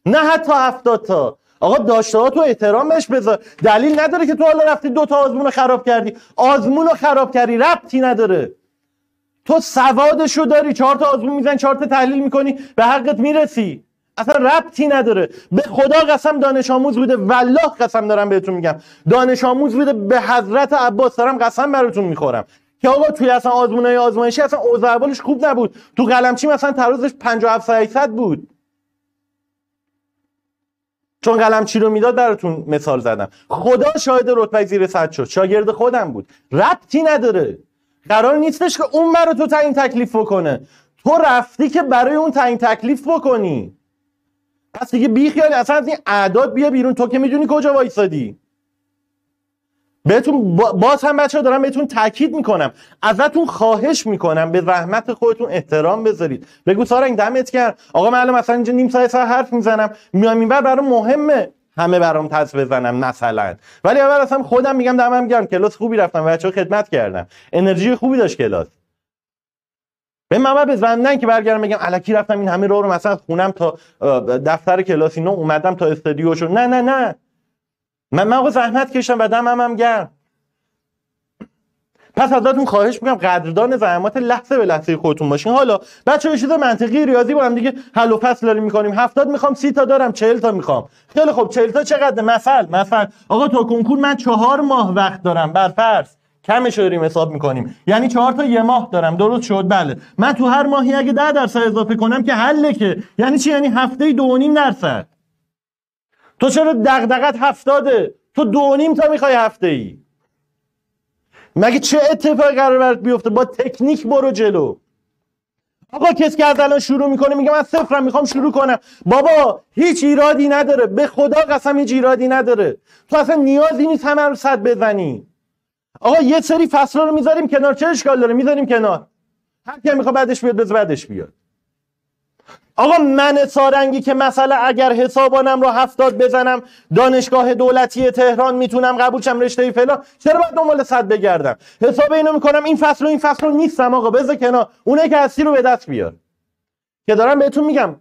نه حتی هفتاد تا. آقا داشته ها تو احترام بهش بذار. دلیل نداره که تو حالا رفتی دو تا آزمون رو خراب کردی. آزمون رو خراب کردی ربطی نداره. تو سوادشو داری چهار تا آزمون میزن چهار تا تحلیل می‌کنی به حقت می‌رسی. اصلا ربطی نداره. به خدا قسم دانش آموز بوده. والله قسم دارم بهتون میگم. دانش آموز بوده. به حضرت عباس دارم قسم براتون می‌خورم. که آقا توی اصلا های آزمایشی اصلا اوضاع خوب نبود. تو قلمچی مثلا ترازش 57 بود. چون قلمچی رو می‌داد براتون مثال زدم. خدا شاهد رتبه زیر صد شد. شاگرد خودم بود. ربطی نداره. قرار نیستش که اون برای تو تعیین تکلیف بکنه. تو رفتی که برای اون تعیین تکلیف بکنی. پس دیگه بی خیال اصلا از این اعداد بیا بیرون. تو که می‌دونی کجا وایسادی. بهتون باز هم بچه دارم بهتون تاکید می‌کنم. ازتون خواهش می‌کنم. به زحمت خودتون احترام بذارید. بگو سارنگ دمت کرد آقا من مثلا اینجا نیم ساعت حرف می‌زنم. میام اینور برای مهمه. همه برام تز بزنم مثلا ولی اول اصلا خودم میگم دمم گرم کلاس خوبی رفتم بچه خدمت کردم انرژی خوبی داشت کلاس. به من به زندن که برگردم بگم الکی رفتم این همه راه رو مثلا خونم تا دفتر کلاسی نو اومدم تا استودیو شو نه نه نه. من من زحمت کشم و دمم هم گرم. پس ازتون خواهش می‌کنم قدردان زحمات لحظه به لحظه خودتون باشین. حالا بچه چیز منطقی ریاضی با هم دیگه حل و فصل داریم می‌کنیم. 70 می‌خوام 30 تا دارم 40 تا می‌خوام. خیلی خوب 40 تا چقدر؟ مثل مثل. آقا تو کنکور من چهار ماه وقت دارم بر فرض کمش داریم حساب می‌کنیم. یعنی چهار تا یه ماه دارم. درست شد؟ بله. من تو هر ماهی اگه 10 درصد اضافه کنم که حله که. یعنی چی؟ یعنی هفته دو نیم درصد. تو چرا دغدغت هفتاده؟ تو دو نیم تا می‌خوای هفته ای مگه چه اتفاقی قرار برات بیفته؟ با تکنیک برو جلو. آقا کسی که از الان شروع می‌کنه میگه من صفرم می‌خوام شروع کنم. بابا هیچ ایرادی نداره. به خدا قسم هیچ ایرادی نداره. تو اصلا نیازی نیست همه رو صد بزنی. آقا یه سری فصل رو می‌ذاریم کنار. چه اشکال داره؟ می‌ذاریم کنار. هر کی می‌خواد بعدش بیاد بز بعدش بیاد. آقا من سارنگی که مثلا اگر حسابانم رو هفتاد بزنم دانشگاه دولتی تهران می‌تونم قبول شم رشته فلان. چرا باید دنبال صد بگردم؟ حساب اینو می‌کنم این فصل و این فصل رو نیستم آقا بذار کنار. اونه که هستی رو به دست بیار. که دارم بهتون میگم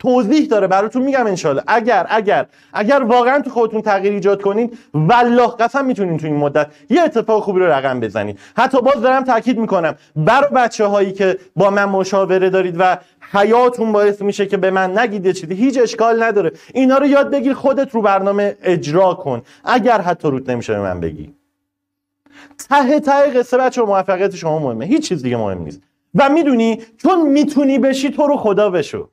توضیح داره براتون میگم انشالله اگر اگر اگر واقعا تو خودتون تغییر ایجاد کنین والله قسم می‌تونین تو این مدت یه اتفاق خوبی رو رقم بزنید حتی باز دارم تاکید می‌کنم برای بچه هایی که با من مشاوره دارید و حیاتون باعث میشه که به من نگید چیزی هیچ اشکال نداره. اینا رو یاد بگیر خودت رو برنامه اجرا کن. اگر حتی روت نمیشه به من بگی. ته ته قصه بچه موفقیت شما مهمه. هیچ چیز دیگه مهم نیست. و می‌دونی چون می‌تونی بشی تو رو خدا بشو.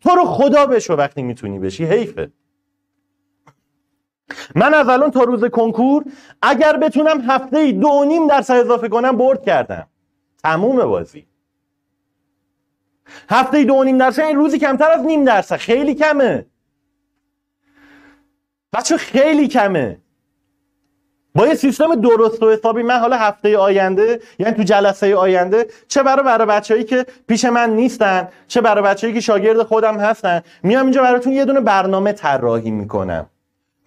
تو رو خدا بشو وقتی می‌تونی بشی حیفه. من از الان تا روز کنکور اگر بتونم هفته ای دو نیم درصد اضافه کنم برد کردم. تموم بازی. هفته ای دو نیم درصد این روزی کمتر از نیم درصد خیلی کمه. بچه خیلی کمه. با یه سیستم درست و حسابی من حالا هفته آینده یعنی تو جلسه آینده چه برای برای بچههایی که پیش من نیستن چه برای بچههایی که شاگرد خودم هستن میام اینجا براتون یه دونه برنامه طراحی می‌کنم.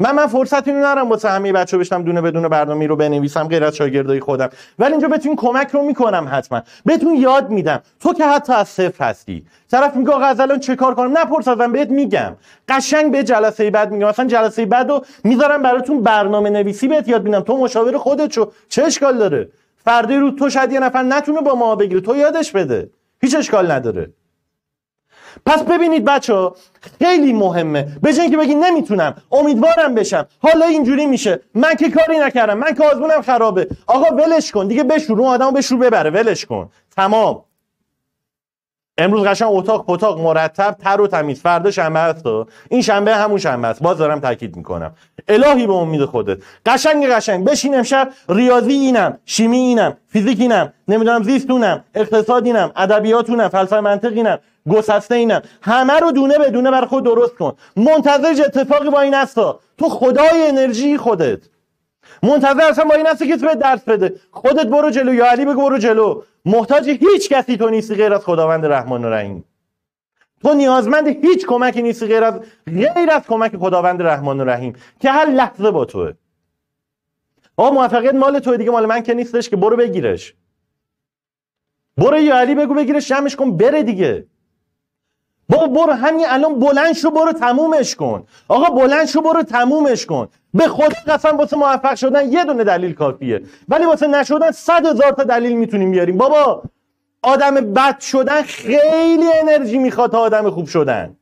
من من فرصت اینو نرم واسه همه بچه بشتم دونه بدون برنامه رو بنویسم غیر از شاگردای خودم. ولی اینجا بهتون کمک رو می‌کنم حتما. بهتون یاد میدم. تو که حتی از صفر هستی. طرف میگه آقا الان چه کار کنم؟ نپرس ازم بهت میگم. قشنگ به جلسه بعد میگم. مثلا جلسه بعد رو می‌ذارم براتون برنامه نویسی بهت یاد میدم. تو مشاور خودت شو. چه اشکال داره؟ فردی رو تو شاید یه نفر نتونه با ما بگیره. تو یادش بده. هیچ اشکال نداره. پس ببینید بچه خیلی مهمه. به که بگی نمی‌تونم امیدوارم بشم. حالا اینجوری میشه. من که کاری نکردم. من که آزمونم خرابه. آقا ولش کن. دیگه بشور اون آدمو بشور ببره. ولش کن. تمام. امروز قشنگ اتاق پتاق مرتب تر و تمیز. فردا شنبه است این شنبه همون شنبه است. باز دارم تاکید می‌کنم. الهی به امید خودت. قشنگ قشنگ. بشین امشب. ریاضی اینم. شیمی اینم. فیزیک اینم. نمی‌دونم زیستونم اقتصاد اینم. ادبیاتونم فلسفه منطق اینم. گسسته اینم. همه رو دونه به دونه بر خود درست کن. منتظر اتفاقی با این هستا تو خدای انرژی خودت. منتظر اصلا با این هستی که تو به درس بده. خودت برو جلو. یا علی بگو برو جلو. محتاج هیچ کسی تو نیستی غیر از خداوند رحمان و رحیم. تو نیازمند هیچ کمکی نیستی غیر از غیر از کمک خداوند رحمان و رحیم. که هر لحظه با توه. آقا موفقیت مال توه دیگه. مال من که نیستش که برو بگیرش. برو یا علی بگو بگیرش. شمش کن. بره دیگه. بابا برو همین الان بلند شو برو تمومش کن. آقا بلند شو برو تمومش کن. به خود قسم واسه موفق شدن یه دونه دلیل کافیه. ولی واسه نشدن صد هزار تا دلیل می‌تونیم بیاریم. بابا آدم بد شدن خیلی انرژی می‌خواد تا آدم خوب شدن.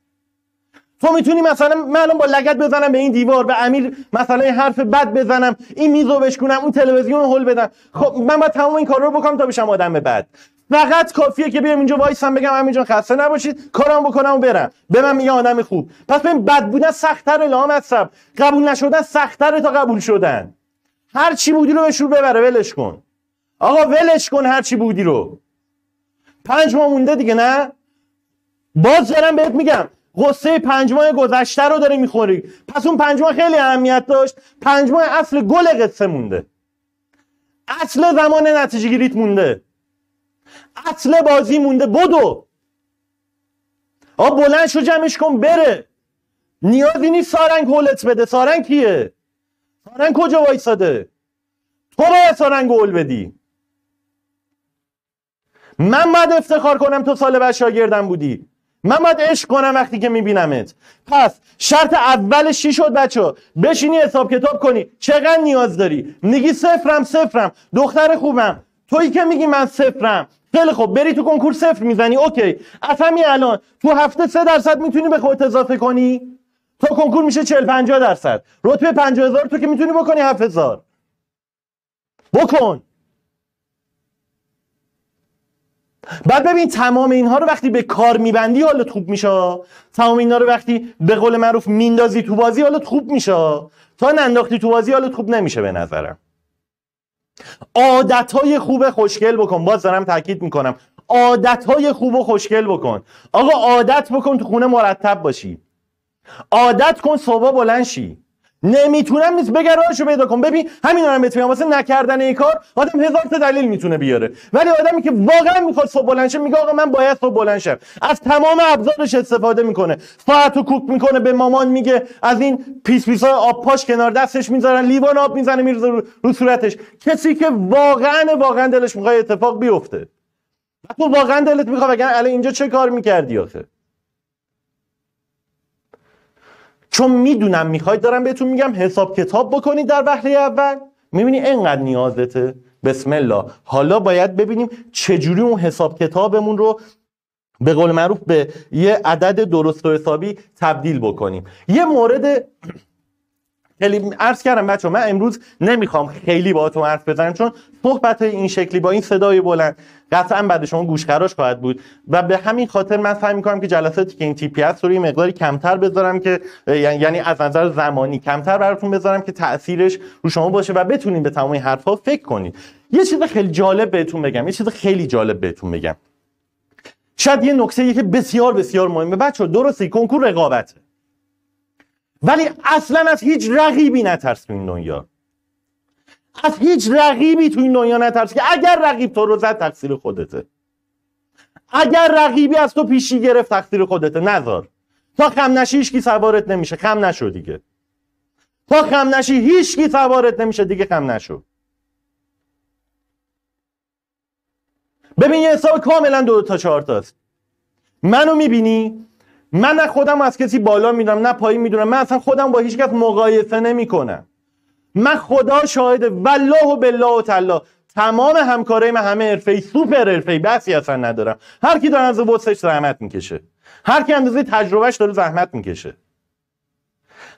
تو می‌تونی مثلا من الان با لگت بزنم به این دیوار به امیر مثلا این حرف بد بزنم این میزو بشکنم اون تلویزیون رو هل بدم. خب من باید تمام این کار رو بکنم تا بشم آدم بد. فقط کافیه که بیام اینجا وایسم بگم همینجا خسته نباشید. کارم بکنم و برم. به من میگه آدم خوب. پس ببین بد بودن سختتر لام هستم قبول نشدن سختتره تا قبول شدن. هر چی بودی رو بشور ببره ولش کن. آقا ولش کن هر چی بودی رو. پنج ماه مونده دیگه نه؟ باز دارم بهت میگم. غصه پنج ماه گذشته رو داره می‌خوری. پس اون پنج ماه خیلی اهمیت داشت. پنج ماه اصل گل قصه مونده. اصل زمان نتیجه گیریت مونده. اصل بازی مونده. بدو. آ بلند شو جمعش کن بره. نیازی نیست سارنگ هولت بده. سارنگ کیه؟ سارنگ کجا وایساده؟ تو باید سارنگ هول بدی. من باید افتخار کنم تو سال بعد شاگردم بودی. من باید عشق کنم وقتی که میبینمت. پس شرط اولش چی شد بچه بشینی حساب کتاب کنی. چقدر نیاز داری؟ میگی صفرم صفرم. دختر خوبم. تویی که میگی من صفرم. خیلی خوب بری تو کنکور صفر می‌زنی اوکی. از همین الان تو هفته سه درصد می‌تونی به خودت اضافه کنی؟ تو کنکور میشه 40 50 درصد. رتبه 50 هزار تو که می‌تونی بکنی 7000 بکن. بعد ببین تمام اینها رو وقتی به کار میبندی حالت خوب میشه. تمام اینها رو وقتی به قول معروف میندازی تو بازی حالت خوب میشه. تا ننداختی تو بازی حالت خوب نمیشه به نظرم. عادت های خوب خوشگل بکن. باز دارم تاکید می‌کنم. عادت های خوب و خوشگل بکن. آقا عادت بکن تو خونه مرتب باشی. عادت کن صبح بلند شی. نمی‌تونم نیست بگر راهشو پیدا کن. ببین همین رو بهت واسه نکردن این کار آدم هزار تا دلیل می‌تونه بیاره. ولی آدمی که واقعا می‌خواد صبح بلند میگه آقا من باید صبح بلند شم. از تمام ابزارش استفاده می‌کنه. ساعتو کوک می‌کنه به مامان میگه از این پیس پیس های آب پاش کنار دستش می‌ذارن لیوان آب می‌زنه می‌ریزه رو, رو صورتش. کسی که واقعا واقعا دلش می‌خواد اتفاق بیفته. تو واقعا دلت می‌خواد بگن الان اینجا چه کار می‌کردی آخه؟ چون می‌دونم می‌خواید دارم بهتون میگم حساب کتاب بکنید در وهله اول. می‌بینی انقدر نیازته. بسم الله. حالا باید ببینیم چجوری اون حساب کتابمون رو به قول معروف به یه عدد درست و حسابی تبدیل بکنیم. یه مورد خیلی عرض کردم بچه من امروز نمی‌خوام خیلی باهاتون حرف بزنم چون صحبت این شکلی با این صدای بلند قطعا بعد شما گوشخراش خواهد بود. و به همین خاطر من سعی می‌کنم که جلساتی که این تیپی هست رو مقداری کمتر بذارم که یعنی از نظر زمانی کمتر براتون بذارم که تاثیرش رو شما باشه و بتونید به تمام این حرفها فکر کنید یه چیز خیلی جالب بهتون بگم یه چیز خیلی جالب بهتون بگم. شاید یه نکته که بسیار بسیار مهمه. بچه درسته کنکور رقابته. ولی اصلا از هیچ رقیبی نترس تو این دنیا. از هیچ رقیبی تو این دنیا نترس که اگر رقیب تو رو زد تقصیر خودته. اگر رقیبی از تو پیشی گرفت تقصیر خودته. نذار. تا خم نشی هیچکی سوارت نمیشه. خم نشو دیگه. تا خم نشی هیچکی سوارت نمیشه دیگه. خم نشو. ببین یه حساب کاملا دو تا چهار تاست. منو می‌بینی؟ من نه خودم از کسی بالا می‌دونم نه پایین می‌دونم. من اصلا خودم با هیچ کس مقایسه نمی‌کنم. من خدا شاهده والله و بالله و تعالی تمام همکارای من همه حرفه‌ای سوپر حرفه‌ای بسی اصلا ندارم. هر کی داره از وسش زحمت می‌کشه. هر کی اندازه تجربهش داره زحمت می‌کشه.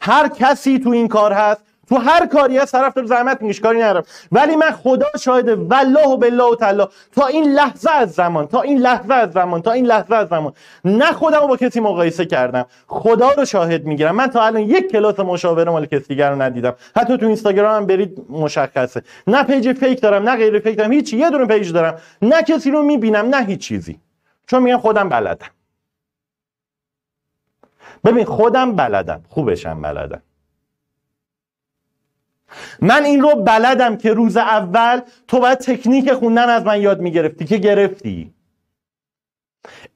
هر کسی تو این کار هست تو هر کاری هست طرف داره زحمت میکش کاری ندارم. ولی من خدا شاهده والله و بالله و تعالی. تا این لحظه از زمان تا این لحظه از زمان تا این لحظه از زمان. نه خودمو با کسی مقایسه کردم. خدا رو شاهد می‌گیرم. من تا الان یک کلاس مشاوره مال کسی دیگر رو ندیدم. حتی تو اینستاگرام هم برید مشخصه. نه page fake دارم نه غیر fake دارم هیچ یه دونه page دارم. نه کسی رو می‌بینم نه هیچ چیزی. چون میگم خودم بلدم. ببین خودم بلدم. خوبشم بلدم. من این رو بلدم که روز اول تو باید تکنیک خوندن از من یاد می‌گرفتی که گرفتی.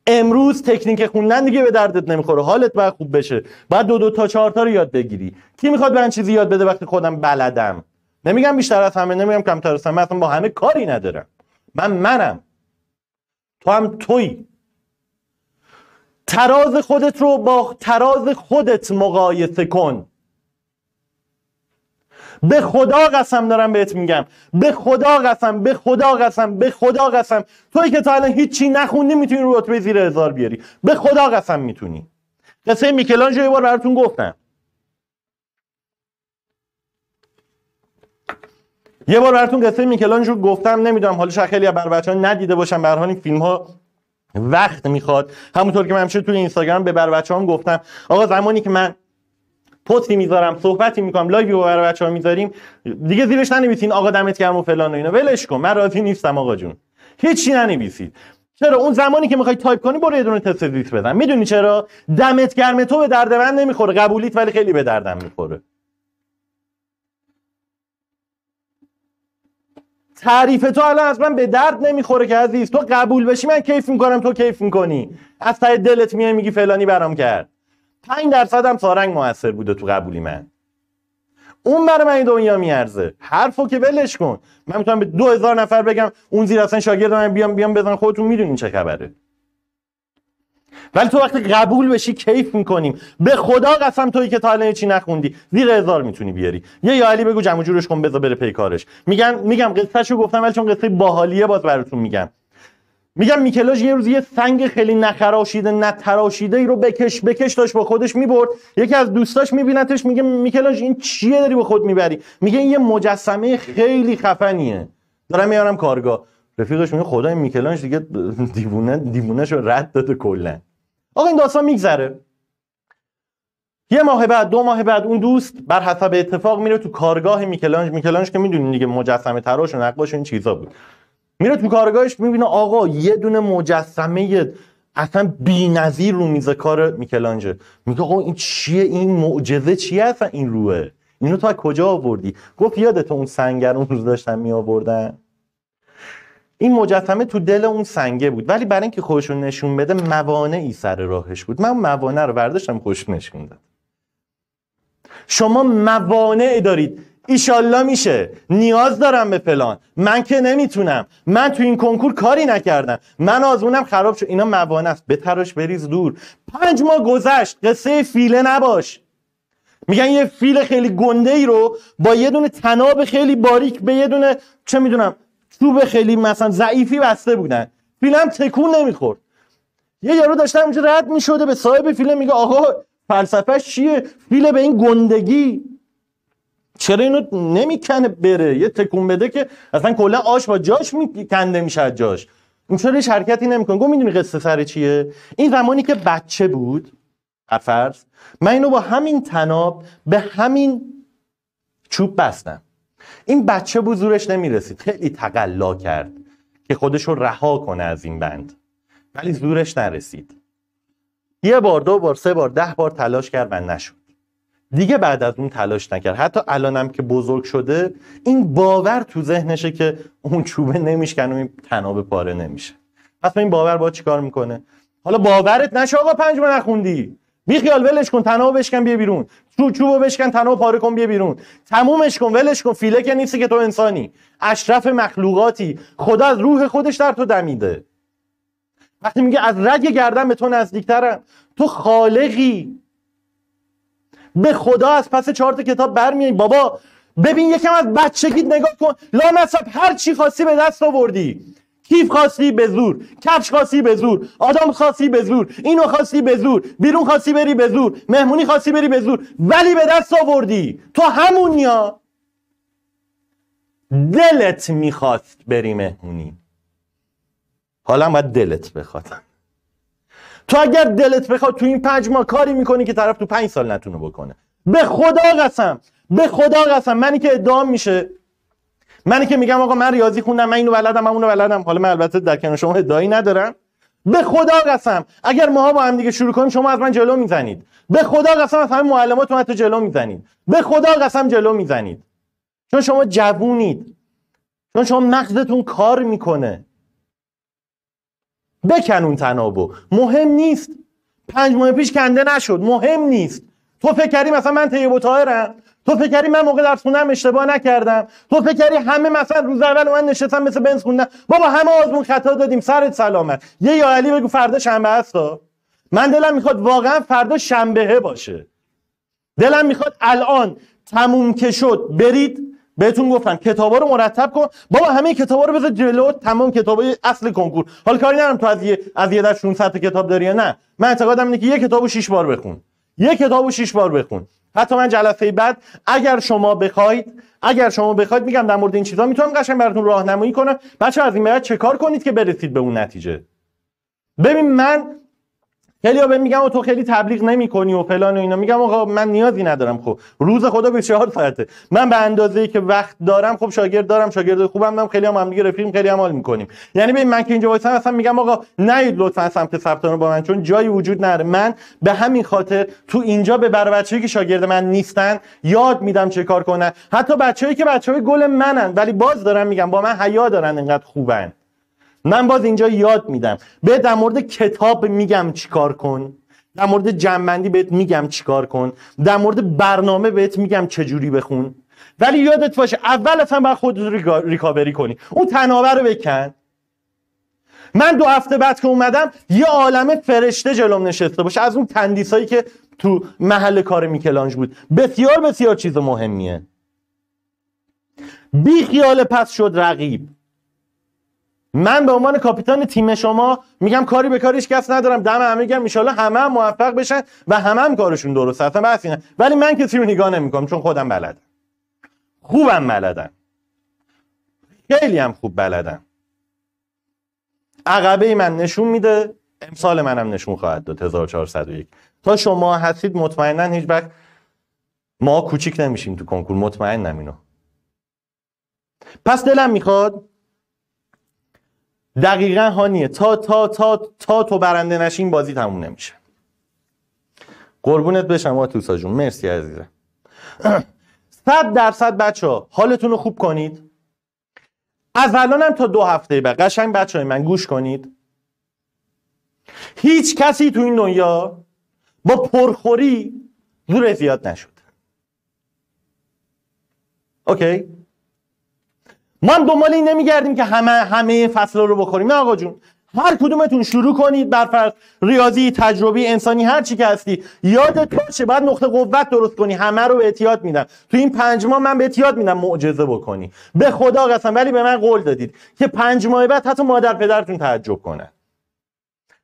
امروز تکنیک خوندن دیگه به دردت نمی‌خوره. حالت باید خوب بشه. باید دو دو تا چهار تا رو یاد بگیری. کی می‌خواد من چیزی یاد بده وقتی خودم بلدم؟ نمیگم بیشتر از همه نمیگم کمتر از همه با همه کاری ندارم. من منم. تو هم توی. تراز خودت رو با تراز خودت مقایسه کن. به خدا قسم دارم بهت میگم. به خدا قسم به خدا قسم به خدا قسم. توی که تا الان هیچی نخوندی می‌تونی رو رتبه زیر هزار بیاری. به خدا قسم می‌تونی. قصه میکلانجو یه بار براتون گفتم. یه بار براتون قصه میکل‌آنژو گفتم نمی‌دونم حالا خیلی بر بچه ها ندیده باشم به این فیلم ها وقت می‌خواد. همونطور که من همیشه توی اینستاگرام به بر بچه هم گفتم. آقا زمانی که من پستی می‌ذارم صحبتی می‌کنم live برای بچه‌ها می‌ذاریم. دیگه زیرش ننویسین آقا دمت گرم و فلان و اینا. ولش کن من راضی نیستم آقا جون. هیچی ننویسید. چرا؟ اون زمانی که می‌خوای تایپ کنی برو یه دونه تست زیست بزن می‌دونی چرا؟ دمت گرم تو به درد من نمی‌خوره. قبولیت ولی خیلی به دردم می‌خوره. تعریف تو الان من به درد نمی‌خوره که عزیز. تو قبول بشی من کیف می‌کنم تو کیف می‌کنی. از ته دلت میای میگی فلانی برام کرد. 5 درصد هم سارنگ موثر بوده تو قبولی من. اون برای من دنیا میارزه. حرفو که ولش کن. من می‌تونم به دو هزار نفر بگم اون زیر اصلا شاگرد من بیام بیام بزن خودتون می‌دونین چه خبره. ولی تو وقتی قبول بشی کیف می‌کنیم. به خدا قسم تویی که تا الان چی نخوندی. زیر هزار می‌تونی بیاری. یه یا علی بگو جمع جورش کن بذار بره پی کارش. میگن میگم قصهشو گفتم ولی چون قصه باحالیه باز براتون میگم. میگم میکلاژ یه روز یه سنگ خیلی نخراشیده نتراشیده ای رو بکش بکش داشت با خودش می‌برد. یکی از دوستاش میبینتش میگه میکلاژ این چیه داری با خود می‌بری؟ میگه این یه مجسمه خیلی خفنیه. دارم میارم کارگاه. رفیقش میگه خدا این میکلاژ دیگه دیوونه دیوونهش رو رد داده کلا. آقا این داستان میگذره. یه ماه بعد دو ماه بعد اون دوست بر حسب اتفاق میره تو کارگاه میکلانج میکلانج که می‌دونین دیگه مجسمه تراش و نقاش و این چیزا بود. میره تو کارگاهش می‌بینه آقا یه دونه مجسمه اصلا بی‌نظیر رو میز کار میکلانجه. میگه آقا این چیه؟ این معجزه چیه اصلا این روه؟ اینو تو از کجا آوردی؟ گفت یادت اون سنگر اون روز داشتن می آوردن این مجسمه تو دل اون سنگه بود. ولی برای اینکه خودشون نشون بده موانعی سر راهش بود. من موانع رو برداشتم خوش نشون داد. شما موانع دارید. ایشالله میشه. نیاز دارم به فلان. من که نمی‌تونم. من تو این کنکور کاری نکردم. من آزمونم خراب شد. اینا موانع است. بتراش بریز دور. پنج ماه گذشت. قصه فیله نباش. میگن یه فیل خیلی گنده ای رو با یه دونه تناب خیلی باریک به یه دونه چه می‌دونم چوب خیلی مثلا ضعیفی بسته بودن. فیل هم تکون نمی‌خورد. یه یارو داشته اونجا رد می‌شده به صاحب فیله میگه آقا فلسفهش چیه؟ فیل به این گندگی؟ چرا اینو نمی‌کنه بره؟ یه تکون بده که اصلا کلا آش با جاش میکنده میشه جاش. این چرا هیچ حرکتی نمی‌کنه؟ گفت می‌دونی قصه سر چیه؟ این زمانی که بچه بود فرض من اینو با همین تناب به همین چوب بستم. این بچه بود زورش نمی‌رسید. خیلی تقلا کرد که خودش رو رها کنه از این بند. ولی زورش نرسید. یه بار دو بار سه بار ده بار تلاش کرد و نشد. دیگه بعد از اون تلاش نکرد. حتی الانم که بزرگ شده این باور تو ذهنشه که اون چوبه نمیشکن و این تناب پاره نمیشه. پس این باور با چیکار می‌کنه؟ حالا باورت نشه آقا پنج نخوندی. بی خیال ولش کن تناب بشکن بیا بیرون. چوب چوبو بشکن تناب پاره کن بیا بیرون. تمومش کن ولش کن فیله که نیستی که تو انسانی. اشرف مخلوقاتی. خدا از روح خودش در تو دمیده. وقتی میگه از رگ گردن به تو نزدیکترم تو خالقی. به خدا از پس چهار تا کتاب برمیای بابا. ببین یکم از بچگیت نگاه کن. لا نصب هر چی خواستی به دست آوردی. کیف خواستی؟ به زور. کفش خواستی؟ به زور. آدم خواستی؟ به زور. اینو خواستی؟ به زور. بیرون خواستی بری؟ به زور. مهمونی خواستی بری؟ به زور. ولی به دست آوردی. تو همونیا دلت می‌خواست بری مهمونی. حالا باید دلت بخواد تو اگر دلت بخواد تو این پنج ماه کاری می‌کنی که طرف تو پنج سال نتونه بکنه. به خدا قسم به خدا قسم منی که ادعام میشه. منی که میگم آقا من ریاضی خوندم من اینو بلدم من اونو بلدم. حالا من البته در کنار شما ادعایی ندارم. به خدا قسم اگر ماها با هم دیگه شروع کنیم شما از من جلو می‌زنید. به خدا قسم از همه معلماتون تو جلو می‌زنید. به خدا قسم جلو می‌زنید. چون شما جوونید. چون شما مغزتون کار می‌کنه. بکن اون تنابو. مهم نیست. پنج ماه پیش کنده نشد. مهم نیست. تو فکر کردی مثلا من طیب و طاهرم. تو فکر کردی من موقع درس خوندم اشتباه نکردم. تو فکر کردی همه مثلا روز اول من نشستم مثل بنز خوندم بابا همه آزمون خطا دادیم. سرت سلامت. یه یا علی بگو فردا شنبه هستا من دلم می‌خواد واقعا فردا شنبهه باشه. دلم می‌خواد الان تموم که شد برید بهتون گفتم کتابا رو مرتب کن. بابا همه کتابا رو بذار جلو تمام کتابای اصل کنکور. حالا کاری ندارم تو از یه از یه در 600 کتاب داری یا نه. من اعتقادم اینه که یه کتابو 6 بار بخون. یه کتابو 6 بار بخون. حتی من جلسه بعد اگر شما بخواید اگر شما بخواید میگم در مورد این چیزا می‌تونم قشنگ براتون راهنمایی کنم. بچه از این بعد چه کار کنید که برسید به اون نتیجه؟ ببین من خیلی ها میگم تو خیلی تبلیغ نمی کنی و فلان و اینا. میگم آقا من نیازی ندارم. خب روز خدا 24 ساعته من به اندازه ای که وقت دارم خب شاگرد دارم شاگرد خوبم دارم. خیلی هم هم دیگه رفیقیم خیلی هم حال می‌کنیم. یعنی ببین من که اینجا وایسم اصلا میگم آقا نید لطفا سمت ثبت با من چون جایی وجود نداره. من به همین خاطر تو اینجا به بر بچه‌ای که شاگرد من نیستن یاد میدم چه کار کنن. حتی بچه‌ای که بچه‌های گل منن ولی باز دارم میگم با من حیا دارن انقدر خوبن. من باز اینجا یاد میدم. به در مورد کتاب میگم چیکار کن. در مورد جنبندی بهت میگم چیکار کن. در مورد برنامه بهت میگم چجوری بخون. ولی یادت باشه اول اصلا باید خود رو ریکاوری کنی. اون تنابه رو بکن. من دو هفته بعد که اومدم یه عالم فرشته جلوم نشسته باشه. از اون تندیسایی که تو محل کار میکلانج بود. بسیار بسیار چیز مهمیه. بی خیال پس شد رقیب. من به عنوان کاپیتان تیم شما میگم کاری به کارش کس ندارم. دم همه میگم ان همه هم موفق بشن و همه هم کارشون درست اصلا بحث ولی من کسی رو نگاه نمی‌کنم چون خودم بلدم. خوبم بلدم. خیلی هم خوب بلدم. عقبه من نشون میده. امسال منم نشون خواهد داد 1401 تا شما هستید مطمئنا هیچ وقت ما کوچیک نمیشیم تو کنکور. مطمئنم اینو. پس دلم می‌خواد دقیقا هانیه تا تا تا تا تو برنده نشین بازی تموم نمیشه. قربونت بشم توسا جون. مرسی عزیزه صد درصد بچه ها حالتون رو خوب کنید. از الانم تا دو هفته بعد قشنگ بچه های من گوش کنید. هیچ کسی تو این دنیا با پرخوری زور زیاد نشد. اوکی؟ ما هم دنبال این نمیگردیم که همه همه فصل رو بخوریم نه آقا جون هر کدومتون شروع کنید بر فرض ریاضی تجربی انسانی هر چی که هستی. یادت باشه بعد نقطه قوت درست کنی. همه رو به احتیاط میدم. تو این پنج ماه من به احتیاط میدم معجزه بکنی. به خدا قسم ولی به من قول دادید که پنج ماه بعد حتی مادر پدرتون تعجب کنه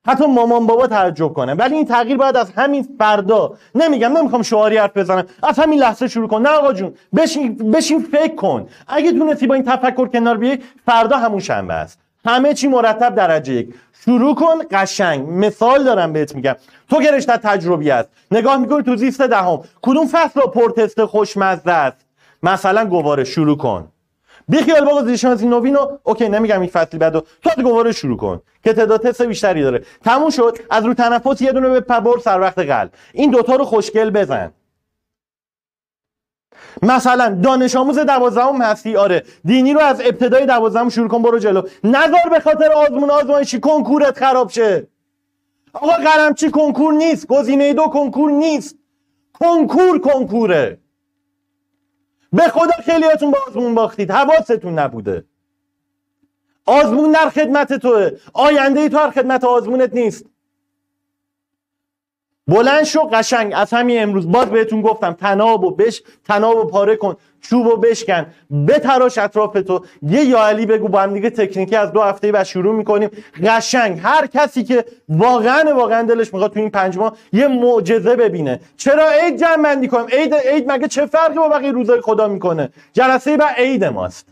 حتی مامان بابا تعجب کنه. ولی این تغییر باید از همین فردا نمیگم نمی‌خوام شعاری حرف بزنم. از همین لحظه شروع کن. نه آقا جون بشین بشین فکر کن. اگه تونستی با این تفکر کنار بیای فردا همون شنبه است. همه چی مرتب درجه یک. شروع کن قشنگ. مثال دارم بهت میگم. تو که تجربی است نگاه می‌کنی تو زیست دهم. کدوم فصل رو پرتست خوشمزه است؟ مثلا گواره شروع کن. بی خیال بابا زیرشناسی نوینو اوکی نمیگم این فصلی بعدو تو گواره شروع کن که تعداد تست بیشتری داره. تموم شد از رو تنفس یه دونه به پبر سر وقت قلب این دوتا رو خوشگل بزن. مثلا دانش آموز دوازدهم هستی آره. دینی رو از ابتدای دوازدهم شروع کن برو جلو. نظر به خاطر آزمون آزمایشی کنکورت خراب شه. آقا قلمچی کنکور نیست. گزینه دو کنکور نیست. کنکور کنکوره. به خدا خیلیاتون با آزمون باختید. حواستون نبوده. آزمون در خدمت توه. آینده ای تو هر خدمت آزمونت نیست. بلند شو قشنگ. از همین امروز باز بهتون گفتم تناب و بش تناب و پاره کن. چوب و بشکن. بتراش اطراف تو. یه یا علی بگو با هم دیگه تکنیکی از دو هفته بعد شروع می‌کنیم. قشنگ. هر کسی که واقعا واقعا دلش می‌خواد تو این پنج ماه یه معجزه ببینه. چرا عید جمع بندی کنیم؟ عید عید مگه چه فرقی با بقیه روزای خدا می‌کنه؟ جلسه بعد عید ماست.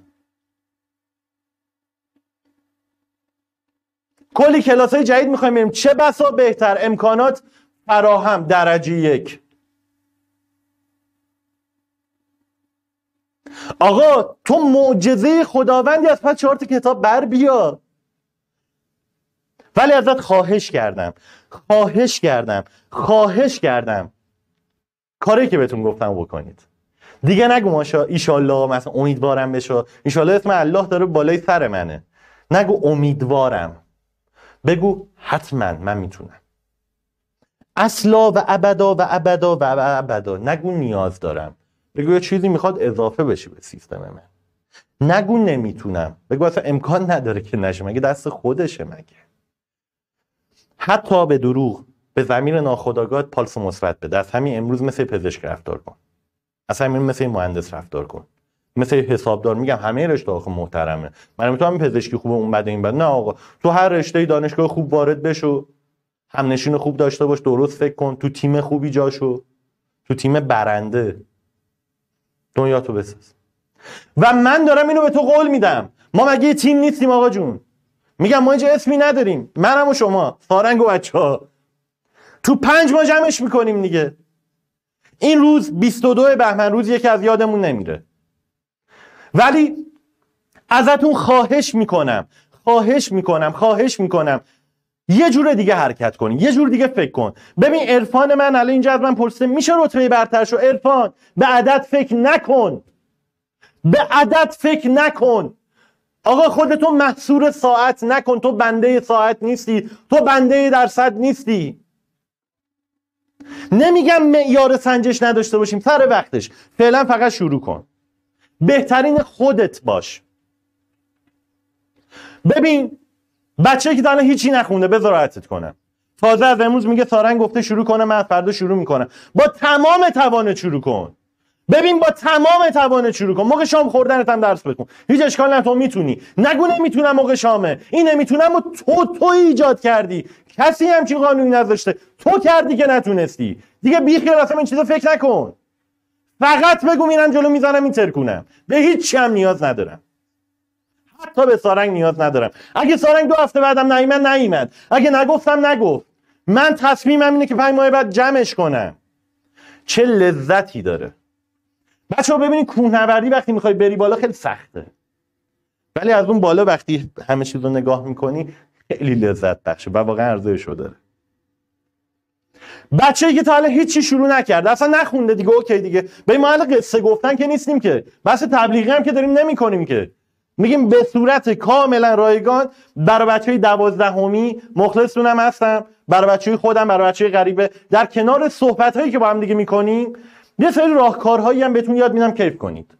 کلی کلاس های جدید می‌خوایم بریم. چه بسا بهتر؟ امکانات فراهم. درجه یک. آقا تو معجزه خداوندی از پس چهار کتاب بر بیا ولی ازت خواهش کردم. خواهش کردم. خواهش کردم. کاری که بهتون گفتم بکنید. دیگه نگو ماشا ایشالله مثلا امیدوارم بشو ایشالله اسم الله داره بالای سر منه. نگو امیدوارم. بگو حتما من می‌تونم. اصلا و ابدا و ابدا و ابدا. نگو نیاز دارم. بگو یه چیزی می‌خواد اضافه بشه به سیستم من. نگو نمی‌تونم. بگو اصلا امکان نداره که نشه. مگه دست خودشه مگه؟ حتی به دروغ به زمین ناخداگاه پالس مثبت بده از همین امروز مثل پزشک رفتار کن. از همین مثل مهندس رفتار کن. مثل حسابدار. میگم همه رشته آخه محترمه. من می‌تونم پزشکی خوبه اون بده این بد. نه آقا. تو هر رشته دانشگاه خوب وارد بشو. همنشین خوب داشته باش. درست فکر کن. تو تیم خوبی جاشو. تو تیم برنده. دنیا تو بساز. و من دارم اینو به تو قول میدم. ما مگه تیم نیستیم آقا جون؟ میگم ما اینجا اسمی نداریم. منم و شما سارنگ و بچه ها. تو پنج ما جمعش می‌کنیم دیگه. این روز 22 بهمن روز یکی از یادمون نمیره. ولی ازتون خواهش می‌کنم. خواهش می‌کنم. خواهش می‌کنم. یه جور دیگه حرکت کن یه جور دیگه فکر کن. ببین عرفان من الان اینجا از من پرسیده میشه رتبه برتر شو؟ عرفان به عدد فکر نکن. به عدد فکر نکن. آقا خودتو محصور ساعت نکن. تو بنده ساعت نیستی تو بنده درصد نیستی. نمیگم معیار سنجش نداشته باشیم. سر وقتش. فعلا فقط شروع کن. بهترین خودت باش. ببین بچه که الان هیچی نخونده بذار راحتت کنم. تازه از امروز میگه سارنگ گفته شروع کنه من فردا شروع می‌کنم. با تمام توانت شروع کن. ببین با تمام توانت شروع کن. موقع شام خوردنت هم درس بخون. هیچ اشکال نه تو می‌تونی. نگو نمی‌تونم موقع شامه. این نمی‌تونم و تو تو ایجاد کردی. کسی هم که قانونی نذاشته. تو کردی که نتونستی. دیگه بیخیال اصلا این چیزا فکر نکن. فقط بگو میرم جلو می‌زنم این ترکونم. به هیچ هم نیاز ندارم. حتی به سارنگ نیاز ندارم. اگه سارنگ دو هفته بعدم نیومد نیومد. اگه نگفتم نگفت. من تصمیمم اینه که پنج ماه بعد جمعش کنم. چه لذتی داره. بچه ها ببینید کوهنوردی وقتی می‌خوای بری بالا خیلی سخته. ولی از اون بالا وقتی همه چیز رو نگاه می‌کنی خیلی لذت بخشه و واقعا ارزشش رو داره. بچه که تا حالا هیچی شروع نکرده اصلا نخونده دیگه اوکی دیگه. به ما قصه گفتن که نیستیم که. بس تبلیغی هم که داریم نمی‌کنیم که. میگیم به صورت کاملا رایگان برای بچه دوازدهمی مخلصتونم هستم برای بچه خودم برای بچه غریبه. در کنار صحبت هایی که با هم دیگه می‌کنیم یه سری راهکارهایی هم بهتون یاد میدم کیف کنید.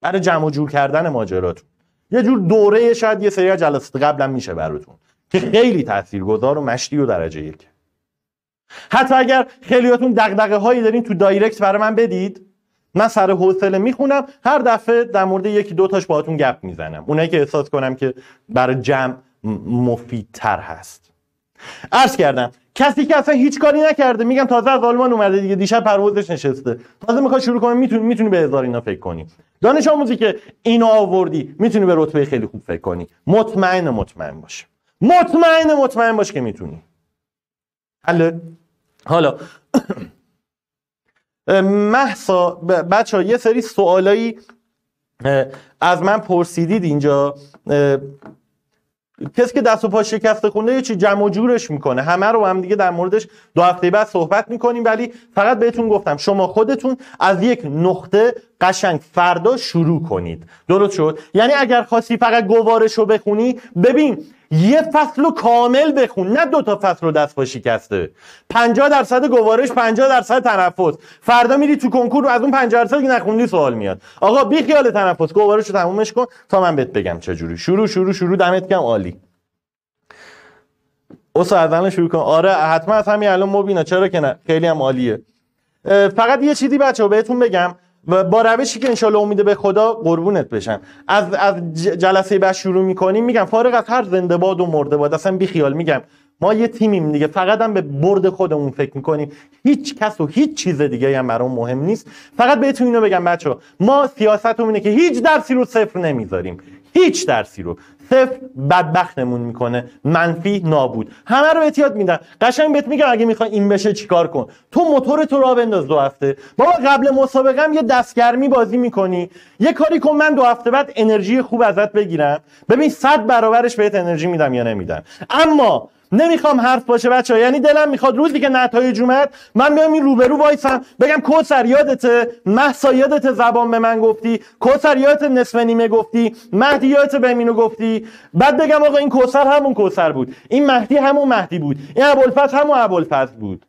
برای جمع و جور کردن ماجراتون. یه جور دوره شاید یه سری جلسات قبلا میشه براتون که خیلی تاثیرگذار و مشتی و درجه یک. حتی اگر خیلیاتون دغدغه هایی دارین تو دایرکت برای من بدید من سر حوصله می‌خونم هر دفعه در مورد یکی دو تاش باهاتون گپ می‌زنم. اونایی که احساس کنم که برای جمع مفیدتر هست. عرض کردم کسی که اصلا هیچ کاری نکرده میگم تازه از آلمان اومده دیگه دیشب پروازش نشسته. تازه می‌خواد شروع کنه می‌تونی می‌تونی به هزار اینا فکر کنی. دانش آموزی که اینو آوردی می‌تونی به رتبه خیلی خوب فکر کنی. مطمئن مطمئن باش. مطمئن مطمئن باش که می‌تونی. حالا حالا محسا بچه ها یه سری سوالایی از من پرسیدید اینجا. کسی که دست و پا شکسته خونده یه چی جمع و جورش می‌کنه. همه رو هم دیگه در موردش دو هفته بعد صحبت می‌کنیم. ولی فقط بهتون گفتم شما خودتون از یک نقطه قشنگ فردا شروع کنید. درست شد؟ یعنی اگر خواستی فقط گوارش رو بخونی ببین یه فصل رو کامل بخون. نه دو تا فصل رو دست با شکسته. 50 درصد گوارش 50 درصد تنفس. فردا میری تو کنکور از اون 50 درصد که نخوندی سوال میاد. آقا بی خیال تنفس. گوارش رو تمومش کن تا من بهت بگم چجوری شروع شروع شروع. دمت گرم. عالی. استاد شروع کن. آره حتما از همین الان مبینا. چرا که نه؟ خیلی هم عالیه. فقط یه چیزی بچه بهتون بگم. با روشی که انشالله امیده به خدا قربونت بشن از از جلسه بعد شروع می‌کنیم میگم فارغ از هر زنده باد و مرده باد اصلا بی خیال میگم. ما یه تیمیم دیگه فقط هم به برد خودمون فکر می‌کنیم. هیچ کس و هیچ چیز دیگه هم برام مهم نیست. فقط بهتون اینو بگم بچه ما سیاستمون اینه که هیچ درسی رو صفر نمی‌ذاریم. هیچ درسی رو. صفر بدبختمون می‌کنه. منفی نابود. همه رو بهت یاد میدن. قشنگ بهت میگم اگه می‌خوای این بشه چیکار کن؟ تو موتور تو راه بنداز دو هفته. بابا قبل مسابقه هم یه دستگرمی بازی می‌کنی. یه کاری کن من دو هفته بعد انرژی خوب ازت بگیرم. ببین صد برابرش بهت انرژی میدم یا نمیدم. اما نمی‌خوام حرف باشه بچه. یعنی دلم می‌خواد روزی که نتایج اومد من بیام این روبرو وایسم. بگم کوسر یادته محسا یادت زبان به من گفتی کوسر یادت نصف نیمه گفتی مهدی یادت به مینو گفتی. بعد بگم آقا این کوسر همون کوسر بود. این مهدی همون مهدی بود. این ابوالفضل همون ابوالفضل بود.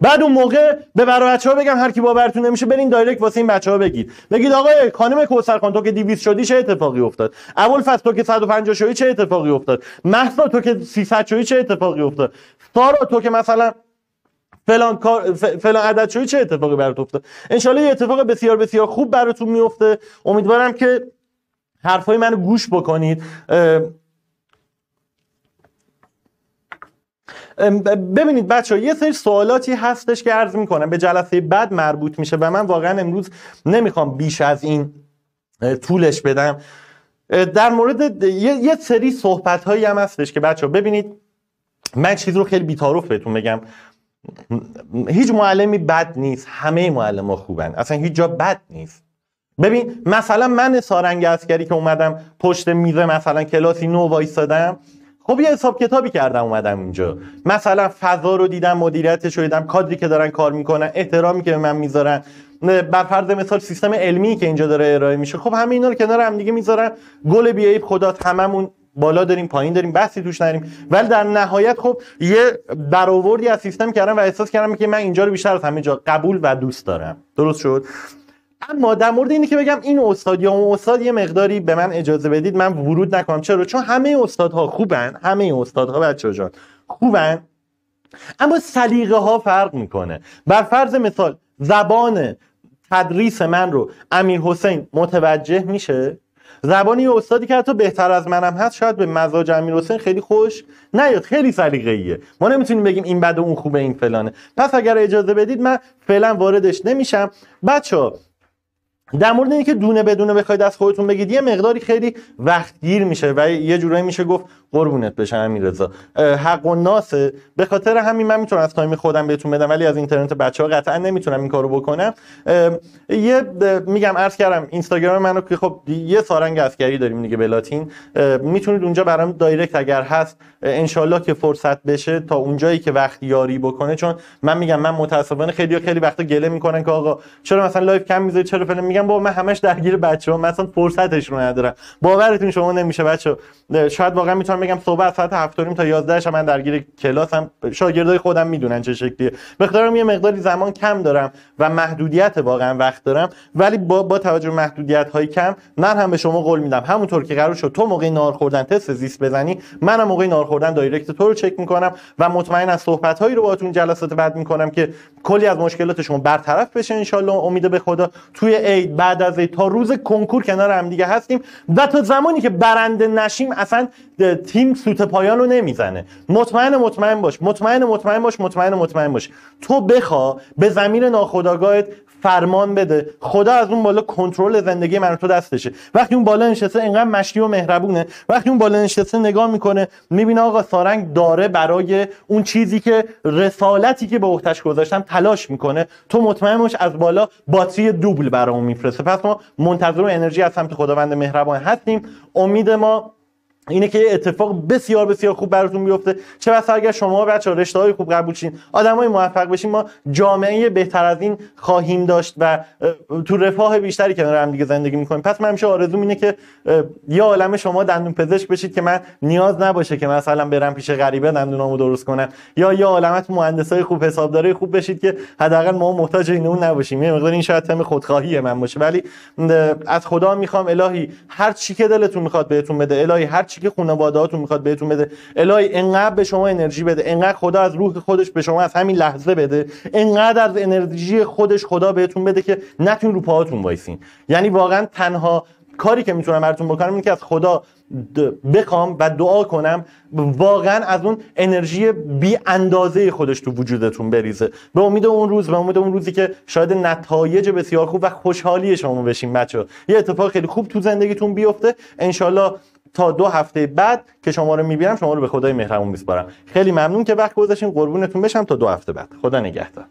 بعد اون موقع به برای بچه ها بگم هر کی باورتون نمیشه برین دایرکت واسه این بچه ها بگید. بگید آقای خانم کوثر خان تو که 200 شدی چه اتفاقی افتاد؟ ابوالفضل تو که 150 شدی چه اتفاقی افتاد؟ مهسا تو که 300 شدی چه اتفاقی افتاد؟ سارا تو که مثلا فلان کار فلان عدد شدی چه اتفاقی برات افتاد؟ ان یه اتفاق بسیار بسیار خوب براتون میفته. امیدوارم که حرفای منو گوش بکنید. ببینید بچه یه سری سوالاتی هستش که عرض می‌کنم. به جلسه بعد مربوط میشه و من واقعا امروز نمی‌خوام بیش از این طولش بدم. در مورد یه, سری صحبت هایی هم هستش که بچه ببینید من چیز رو خیلی بیتاروف بهتون بگم. هیچ معلمی بد نیست. همه معلم ها خوبن. اصلا هیچ جا بد نیست. ببین مثلا من سارنگ اسکری که اومدم پشت میزه مثلا کلاسی نو وایستادم خب یه حساب کتابی کردم اومدم اینجا. مثلا فضا رو دیدم مدیریتش رو دیدم کادری که دارن کار می‌کنن احترامی که به من می‌ذارن. بر فرض مثال سیستم علمی که اینجا داره ارائه میشه خب همه اینا رو کنار هم دیگه می‌ذارن. گل بیایب خدا هممون بالا داریم پایین داریم بحثی توش نداریم. ولی در نهایت خب یه برآوردی از سیستم کردم و احساس کردم که من اینجا رو بیشتر از همه جا قبول و دوست دارم. درست شد؟ اما در مورد اینی که بگم این استاد یا اون استاد یه مقداری به من اجازه بدید من ورود نکنم. چرا؟ چون همه استادها خوبن. همه استادها بچه‌ها جان خوبن. اما سلیقه ها فرق می‌کنه. بر فرض مثال زبان تدریس من رو امیر حسین متوجه میشه؟ زبانی استادی که حتی بهتر از منم هست شاید به مزاج امیر حسین خیلی خوش نیاد. خیلی سلیقه ایه ما نمی‌تونیم بگیم این بده اون خوبه این فلانه. پس اگر اجازه بدید من فعلا واردش نمیشم. بچه در مورد اینکه دونه بدونه بخواید از خودتون بگید یه مقداری خیلی وقتگیر میشه و یه جورایی میشه گفت قربونت بشم امیر رضا حق و ناسه به خاطر همین من می‌تونم از تایم خودم بهتون بدم ولی از اینترنت بچه ها قطعا نمی‌تونم این کارو بکنم. یه میگم عرض کردم اینستاگرام منو که خب یه سارنگ اسکری داریم دیگه بلاتین می‌تونید اونجا برام دایرکت اگر هست انشالله که فرصت بشه تا اونجایی که وقت یاری بکنه چون من میگم من متاسفانه خیلی خیلی وقتا گله می‌کنن که آقا چرا مثلا live کم می‌ذاری؟ چرا فلان؟ میگم با من همش درگیر بچه‌ها مثلا فرصتش رو ندارم. باورتون شما نمیشه بچه شاید واقعا می‌تونم بگم صبح ساعت 7 تا 11 من درگیر کلاسم. شاگردای خودم می‌دونن چه شکلیه. به یه مقداری زمان کم دارم و محدودیت واقعا وقت دارم. ولی با, با توجه محدودیت های کم من هم به شما قول میدم. همونطور که قرار شد تو موقع ناهار خوردن تست زیست بزنی منم موقع ناهار خوردن direct تو رو چک می‌کنم و مطمئن از صحبت هایی رو باهاتون جلسات بعد می‌کنم که کلی از مشکلات شما برطرف بشه ان امید به خدا. توی عید بعد از عید تا روز کنکور کنار هم دیگه هستیم و تا زمانی که برنده نشیم اصلا تیم سوت پایان رو نمی‌زنه. مطمئن مطمئن باش. مطمئن مطمئن باش. مطمئن مطمئن باش. تو بخوا به زمین ناخودآگاهت فرمان بده. خدا از اون بالا کنترل زندگی من تو دستشه. وقتی اون بالا نشسته اینقدر مشتی و مهربونه. وقتی اون بالا نشسته نگاه می‌کنه می‌بینه آقا سارنگ داره برای اون چیزی که رسالتی که به عهدهش گذاشتم تلاش می‌کنه. تو مطمئن باش از بالا باتری دوبل برامون میفرسته. پس ما منتظر انرژی از سمت خداوند مهربان هستیم. امید ما اینه که اتفاق بسیار بسیار خوب براتون بیفته چه بسا اگر شما بچه رشته های خوب قبول شین های موفق بشین ما جامعه بهتر از این خواهیم داشت و تو رفاه بیشتری کنار هم دیگه زندگی می‌کنیم. پس من همیشه آرزوم اینه که یه عالم شما دندون پزشک بشید که من نیاز نباشه که مثلا برم پیش غریبه دندونامو درست کنم. یا یه عالمت مهندسای خوب حسابداری خوب بشید که حداقل ما محتاج این نباشیم. یه مقدار این شاید تم خودخواهی من باشه. ولی از خدا می‌خوام الهی هر چی که دلتون می‌خواد بهتون بده الهی هر چی که خانواده‌هاتون می‌خواد بهتون بده. الهی انقدر به شما انرژی بده. انقدر خدا از روح خودش به شما از همین لحظه بده. انقدر از انرژی خودش خدا بهتون بده که بتونین رو پاهاتون وایسین. یعنی واقعا تنها کاری که می‌تونم براتون بکنم اینه که از خدا بخوام و دعا کنم. واقعا از اون انرژی بی اندازه خودش تو وجودتون بریزه. به امید اون روز به امید اون روزی که شاید نتایج بسیار خوب و خوشحالی شما بشین بچه یه اتفاق خیلی خوب تو زندگیتون بیفته. انشالله تا دو هفته بعد که شما رو می‌بینم شما رو به خدای مهربون میسپارم. خیلی ممنون که وقت گذاشتین. قربونتون بشم. تا دو هفته بعد. خدا نگهدار.